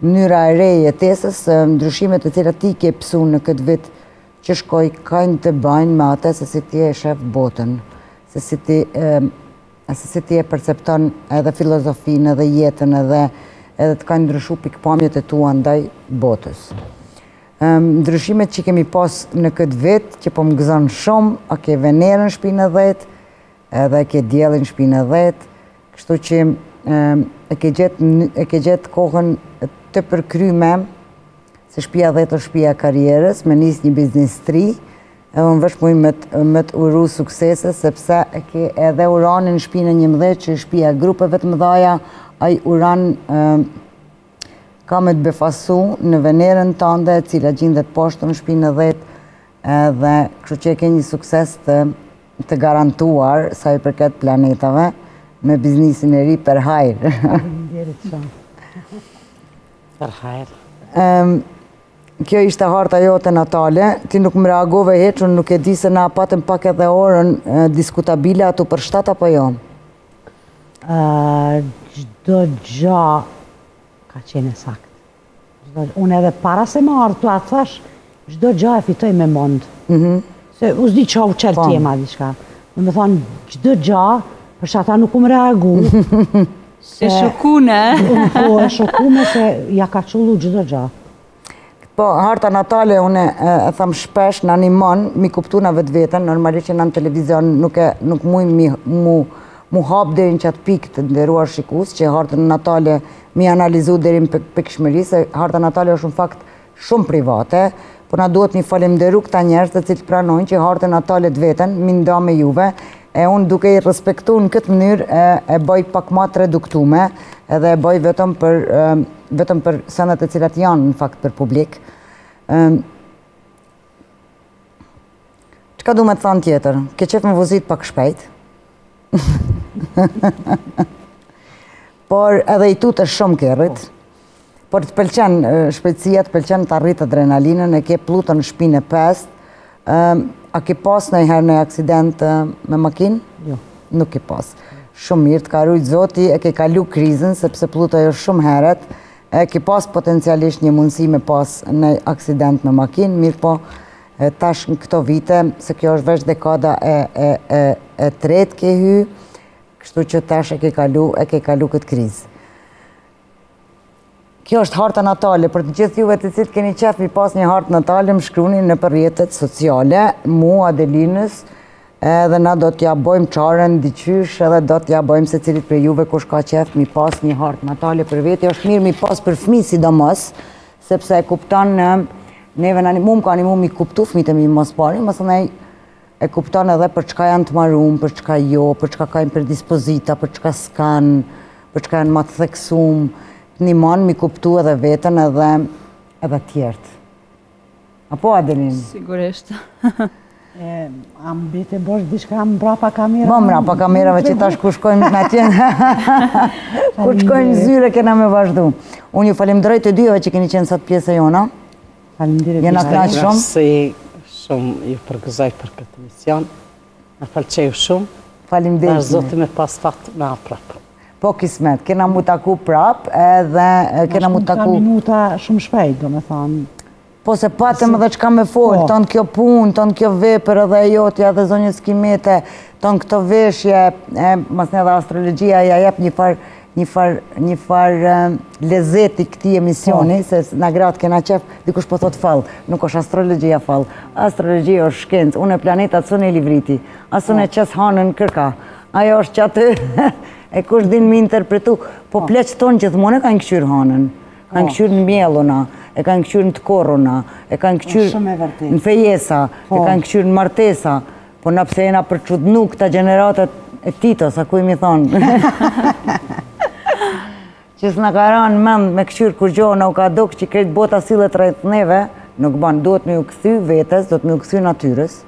mënyra e re e jetesës, ndryshimet të cilat ti ke pësu në këtë vit që shkoi kanë të bajnë me atë se si ti e shef botën, se si ti se si ti e percepton edhe filozofinë edhe jetën edhe edhe të kanë ndryshu pikëpamjet e tua ndaj botës. Ndryshimet që ke me pas në këtë vit që po më gëzon shumë, a ke Venerën në shpinë e dhjetë, edhe e ke Diellin në shpinë e dhjetë, kështu që e ke gjetë e ke gjetë kohën të përkryme, se shpia e dhjetë është shpia e karrierës, me nis një biznes të ri, edhe unë veç muj me të me të uru suksese sepse e ke edhe Uranin në shpinë e njëmbëdhjetë që është shpia e grupeve të mëdha, ai Uran Ka me të befasu në Venerën tande cila gjindet poshtë në shpinë në dhetë edhe kështu që e ke një sukses të, të garantuar sa i përket planetave me biznisin e ri për hajr. Faleminderit shumë.
Për hajr.
Ehm, kjo ishte harta jote natale, ti nuk më reagove hiç, unë nuk e di se na patëm pak edhe orën diskutabile a t'u përshtat apo jo.
Çdo gja ka qenë e saktë.
Unë edhe para se me ardh këtu të thash, çdo gja e fitoj me mund. Mhm. Se u zdi që u qelë tje ma di shka. Domethonë, çdo gja, për qata nuk kam reagu.
E
shokume. Po, e shokume se ja ka qullu çdo gja.
Po, harta natale, unë e tham shpesh, na nimon, mi kuptu na vetveten, normalisht që në në televizion nuk e nuk muj mu hap deri në qatë pikë të nderuar shikus, që hartën natale mi analizu deri në pëkshmëri, se harta natale është në fakt shumë private, po na duhet mi falemderu këta njerëz të cilët pranojnë që hartën natale të veten, mi nda me juve, E unë duke i respektu në këtë mënyrë e bëj pak ma të reduktume edhe e bëj vetëm për, vetëm për sendet e cilat janë në fakt për publik. Çka du me të thonë tjetër? Ke qef me vozit pak shpejt? Por edhe i tute shumë kerrit. Por të pëlqen shpejtësia, të pëlqen të arritë adrenalinën, e ke Plutonin në shpinë e pestë, a ke pas niherë në aksident me makinë?
Jo.
Nuk ke pas. Shumë mirë, të ka rujtë zoti, e ke kalu krizën, sepse Plutoni jo shumë heret, e ke pas potencialisht një mundësi me pas ni aksident me makinë, mirëpo tash në këto vite, se kjo është veç dekada e tretë ke hy, kështu që tash e ke kalu, e ke kalu këtë krizë. Kjo është harta natale, për të gjithë juve të cilët keni qef mi pas një hartë natale, më shkruni nëpër rrjetet sociale, mu Adelinës, edhe na do t'ja bojmë çaren diqysh, edhe do t'ja bojmë secilit prej juve kush ka qef mi pas një hartë natale për veti, është mirë mi pas për fmi sidomos, sepse e kupton neve na nimun, ka nimun mi kuptu fmit e mi ma s'pari, mos në E kupton edhe për çka janë të marum, për çka jo, për çka kanë predispozita, për çka s'kanë, për çka janë ma të theksum, të nimon mi kuptu edhe veten edhe edhe tjertë. Apo, Adelin?
Sigurisht.
A mbeti edhe diçka mbrapa kamerave?
Mbrapa kamerave që tash ku shkojmë në tjenë. Kur shkojmë n'zyre kena me vazhdu. Unë ju falimderoj të dyjave që keni qenë sot pjesë e jona.
Faleminderit.
Jena knaq shumë.
Si shumë ju përgëzoj për këtë mision. Më pëlqeu shumë. Faleminderit.
Dhashtë
zoti me pas fat me ardh prap.
Po kismet, kena mu taku prap, edhe kena mu taku...
Shumë minuta, shumë shpejt, do me thonë.
Po se patëm edhe çka me folë,
po.
tanë kjo punë, tanë kjo vepër edhe e jotja dhe zonjës Kimete, tanë këto veshje, e mas një dhe astrologjia, ja jep një farë Një farë, një farë lezeti këtij emisioni, po. se na gratë kena qef, dikush po thotë fall, nuk është astrologjia fall, astrologjia është shkencë, unë planetat s'un i livriti, as s'un e qes hanën kërkah, ajo është qatë, e kush din m'i interpretu, po, po. pleqtë tonë gjithmonë e kanë këqyrë hanën, kanë këqyrë në mjelluna, e kanë këqyrë në të korruna, e kanë
këqyrë
në fejesa, e kanë këqyrë në martesa, Po na pse jena përçudnu këta gjeneratat e Titos, a qysh i thonë? Që s'na ka ra në mend me këqyrë kurgjo na u ka dukë që krejt bota sillet rreth neve, nuk banë, duhet me ju kthy vetes, duhet me ju kthy natyrës,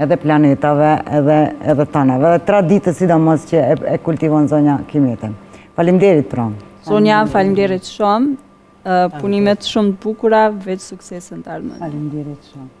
edhe planetave, edhe, edhe tanave, edhe traditës sidomos që e, e kultivon zonja Kimete. Faleminderit pra.
Zonja, faleminderit shumë, punimet shumë të bukura, veç suksese n'të ardhmen.
Faleminderit shumë.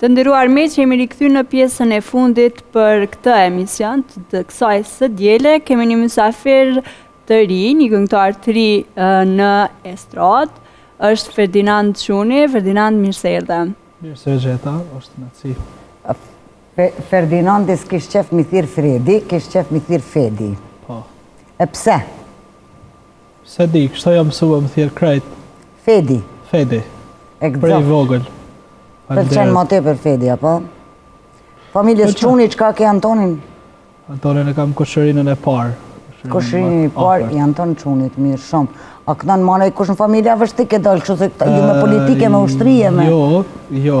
Të
nderuar miq, jemi rikthy në pjesën e fundit për këtë emision, të kësaj së diele. Kemi një mysafir të ri, një këngëtar të ri në estradë. Është Ferdinand Çuni, Ferdinand mirë se erdhe.
Mirë se ju gjeta, është
kënaqësi. Ferdinandi s'kish qef me e thirr Fredi, kish qef me e thirr Fedi.
Po.
E pse?
S'e di, kështu jam mësu më thirr krejt.
Fedi.
Fedi.
Ekzakt.
Prej vogël.
Të pëlqen ma tepër Fedi, apo? Familjes
Çuni,
çka e ke Antonin?
Antonin e kam kushërinin e parë.
Kushërini i parë i Anton Çunit, mirë shumë. A këndon ma naj kush në familje a veç ti ke dalë, se këta janë me politikë, me ushtri, me...
Jo, jo.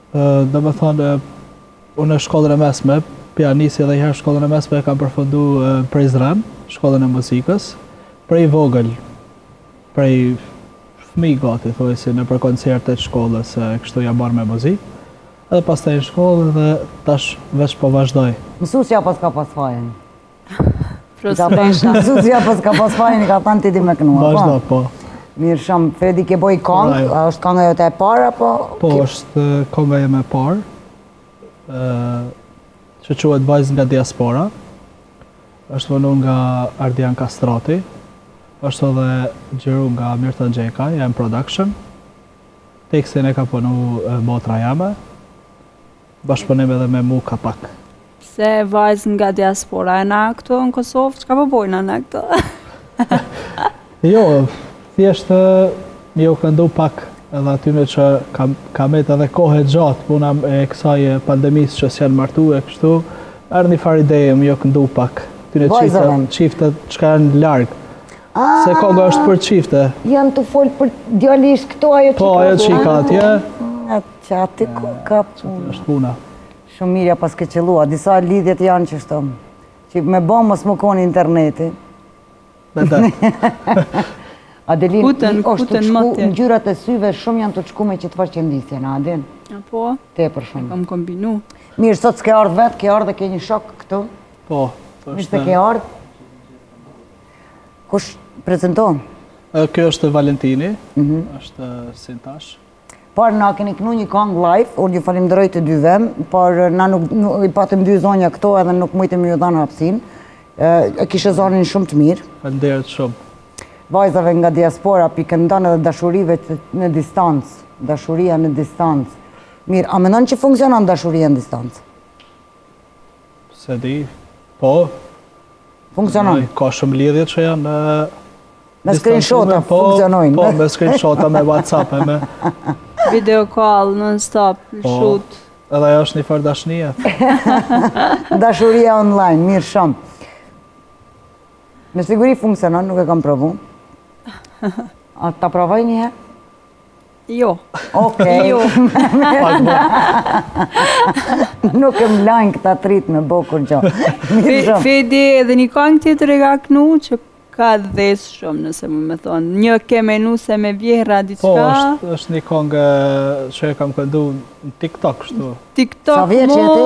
Do me
thonë, unë shkollën e mesme, p'ja nisi edhe njëherë shkollën e mesme e kam përfundu Prizren, shkollën e muzikës, prej vogël, prej fmije gati, thuj si nëpër koncerte të shkollës, e kështu jam marrë me muzikë, edhe pastaj në shkollë dhe tash veç po vazhdoj.
Mësusja paska pas fajin? Ka thënë mësusja, paska pas fajin, ka thënë ti di me këndu, po?
Vazhdo, po.
Mirë shumë, Fredi ke bo një
kongë,
a është konga jote e parë, apo?
Po, është konga jeme e parë, që quhet vajzë nga diaspora, është punu nga Ardian Kastrati, po ashtu edhe xhiru nga Mirta Gjeka, jam production, tekstin e ka punu motra jeme, Bashkëpunim edhe me mu ka pak.
Pse vajzave nga diaspora e na këtu në Kosovë, çka po bojna na këtu?
jo, thjeshtë me ju këndu pak edhe atyne që kam, kam edhe edhe kohë e gjatë puna e kësaj pandemisë që s'janë martu e kështu, erdh një farë ideje me ju këndu pak tyne qifte, qifte që i kanë larg. Se ah! kanga është për qifte.
Jam tu folë për djalin këtu ajo çika.
Po, ajo që i ka atje.
Qaty ku ka puna?
Është puna.
Shumë mirë ja paske qëllu, disa lidhjet janë qeshtu më. Çka me bo mos me konë interneti.
Dhe dhe.
Adelin,
kuten,
është tu
shku,
ngjyrat e syve shumë janë tu shku me qët farë qëndisje, në Adin? Apo? Tepër shumë.
E kom kombinu.
Mirë, sot s'ke ardhë vetë, ke ardhë edhe me një shok këtu?
Po, po
Mirë se ke ardhë. Kush
prezentohë? Ky është Valentini,
mhm.
është Sintash.
Por na keni knu një kong live, unë ju faleminderoj të dyve, por na nuk, i patëm dy zonja këtu edhe nuk mujtëm me ju dhanë hapsin. E kishe zonin shumë të mirë.
Faleminderit shumë.
Vajzave nga diaspora, po i këndon edhe dashurive në distancë. Dashuria në distancë. Mirë, a menon që funksionon dashuria në distancë?
S'e di, po.
Funksionon.
Ka shumë lidhje që janë në...
Me screenshot-a
po,
funksionojnë.
Po, me screenshot-a, me Whatsapp, me...
Video call, non-stop,
po,
shoot.
Edhe ajo është një farë dashnije.
Dashuria online, mirë shumë. Me siguri funksionon, nuk e kam provu. A ta provoj njëherë?
Jo.
Ok.
Jo.
Nuk më lajnë këta krejt me bo kurgjo.
Fedi edhe një kong tjetër e ka knu që ka ndez shumë nëse mun me thonë. Unë kom menu se më e
vjetër a
diçka.
Po, është, është një kong që e kam këndu në TikTok shtu.
TikTok mo.
Sa vjeç je ti?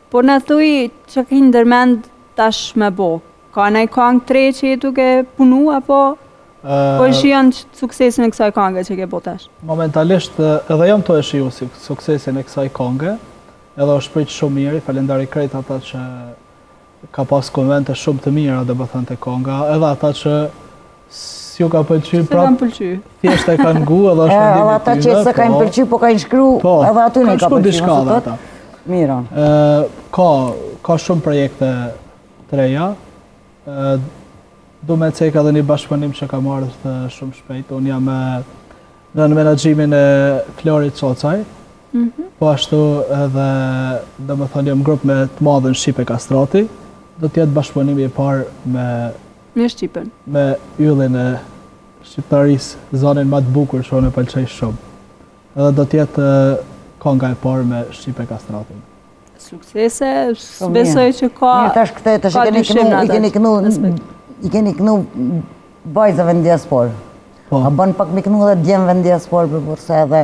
Po
na thuj ça ke ndërmend tash me bo? Ka naj kangë të re që je duke punu apo po e shijon suksesin e kësaj kange që ke bo tash?
Momentalisht edhe jam tu e shiju suksesin e kësaj kange, edhe është prit shumë mirë, i falënderoj krejt ata që ka pas komente shumë të mira domethënë te kanga, edhe ata që S'ju ka pëlqy
prap s'e
kanë
pëlqy.
Thjesht e kanë ngu edhe është
mendimi
tyre.
Ata që s'e kanë pëlqy, po kanë shkru,
po,
edhe atyne
u
ka pëlqy. Po,
kanë
shkru
ata.
Mira.
Ka, ka shumë projekte të reja. Du me cek edhe një bashkëpunim që ka m'u ardhë shumë shpejt. Unë jam nën menaxhimin e Florit Cocaj. Mhm. Po ashtu edhe, domethonë, jam grup me të madhën Shqipe Kastrati. Do tjetë bashkëpunimi i parë me
Me Shqipen.
Me yllin e shqiptarisë, zanin ma të bukur që unë e pëlqej shumë edhe do të jetë kënga e parë me Shqipe Kastratin.
Suksese,
s'besoj
që ka.
Mirë tash këtë tash i keni kënu, i keni kënu, i keni kënu vajzave në diasporë. Po.
A bon pak me kënu edhe
djemve
në
diasporë për
burra edhe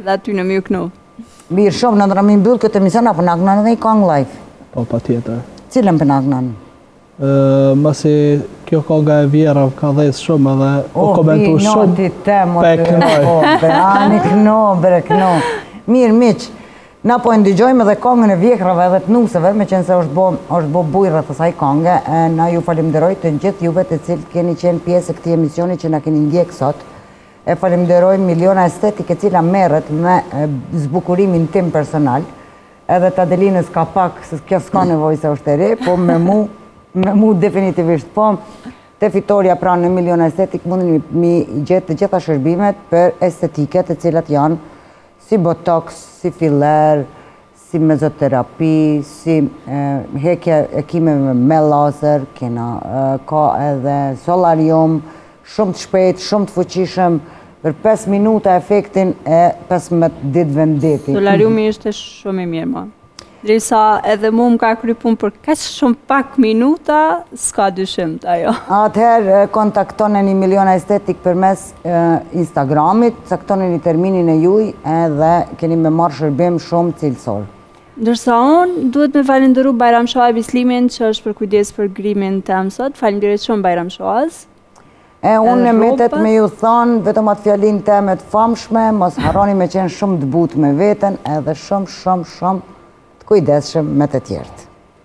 Dhe aty me ja këndu.
Mirë shumë, na tu e mbyllë këtë emision, a po na knon edhe ni kongë live?
Po, patjetër.
Cilën po na knon?
Masi kjo konga e vjehrrave ka hecë shumë edhe o komentu shumë.
O, pi, ti te,
më
të
në
po, be, ani kënu, bre, kënu. Mirë, miq, na po e ndëgjojmë edhe kongën e vjehrrave dhe të nuseve, meqenëse është bo, është bo bujë rreth kësaj kange, e na ju falënderojmë të gjithë juve të cilët keni qenë pjesë e këtij emisioni që na keni ndjekë sot. E falënderojmë Miliona Estetik e cila merret me zbukurimin tim personal. Edhe të Adelinës ka pak, se kjo s'ka nevojë se është e re, po me mu, me mu definitivisht po. Te Fitorja pra, në Miliona Estetik mundni m'i gjetë të gjitha shërbimet për estetikë të cilat janë si botox, si filler, si mezoterapi, si hekja e kimeve me lazer, kena, ka edhe solarium, shumë të shpejt, shumë të fuqishëm, për 5 minuta efektin e 15 ditëve në det.
Solariumi ishte shumë i mirë, ma. Derisa edhe mu më ka kry punë për kaq shumë pak minuta, s'ka dyshim te ajo.
Atëherë kontaktojeni Miliona Estetik përmes Instagramit, caktojeni terminin e juaj edhe keni me marrë shërbim shumë cilësor.
Ndërsa unë duhet me falenderu Bajramshahe Bislimin që është përkujdes për grimin tem sot. Faleminderit shumë Bajramshahes.
E unë më
mbetet
me ju thonë vetëm atë fjalinë teme të famshme, mos harroni me qenë shumë të butë me veten edhe shumë, shumë, shumë të kujdeshëm me të tjerët.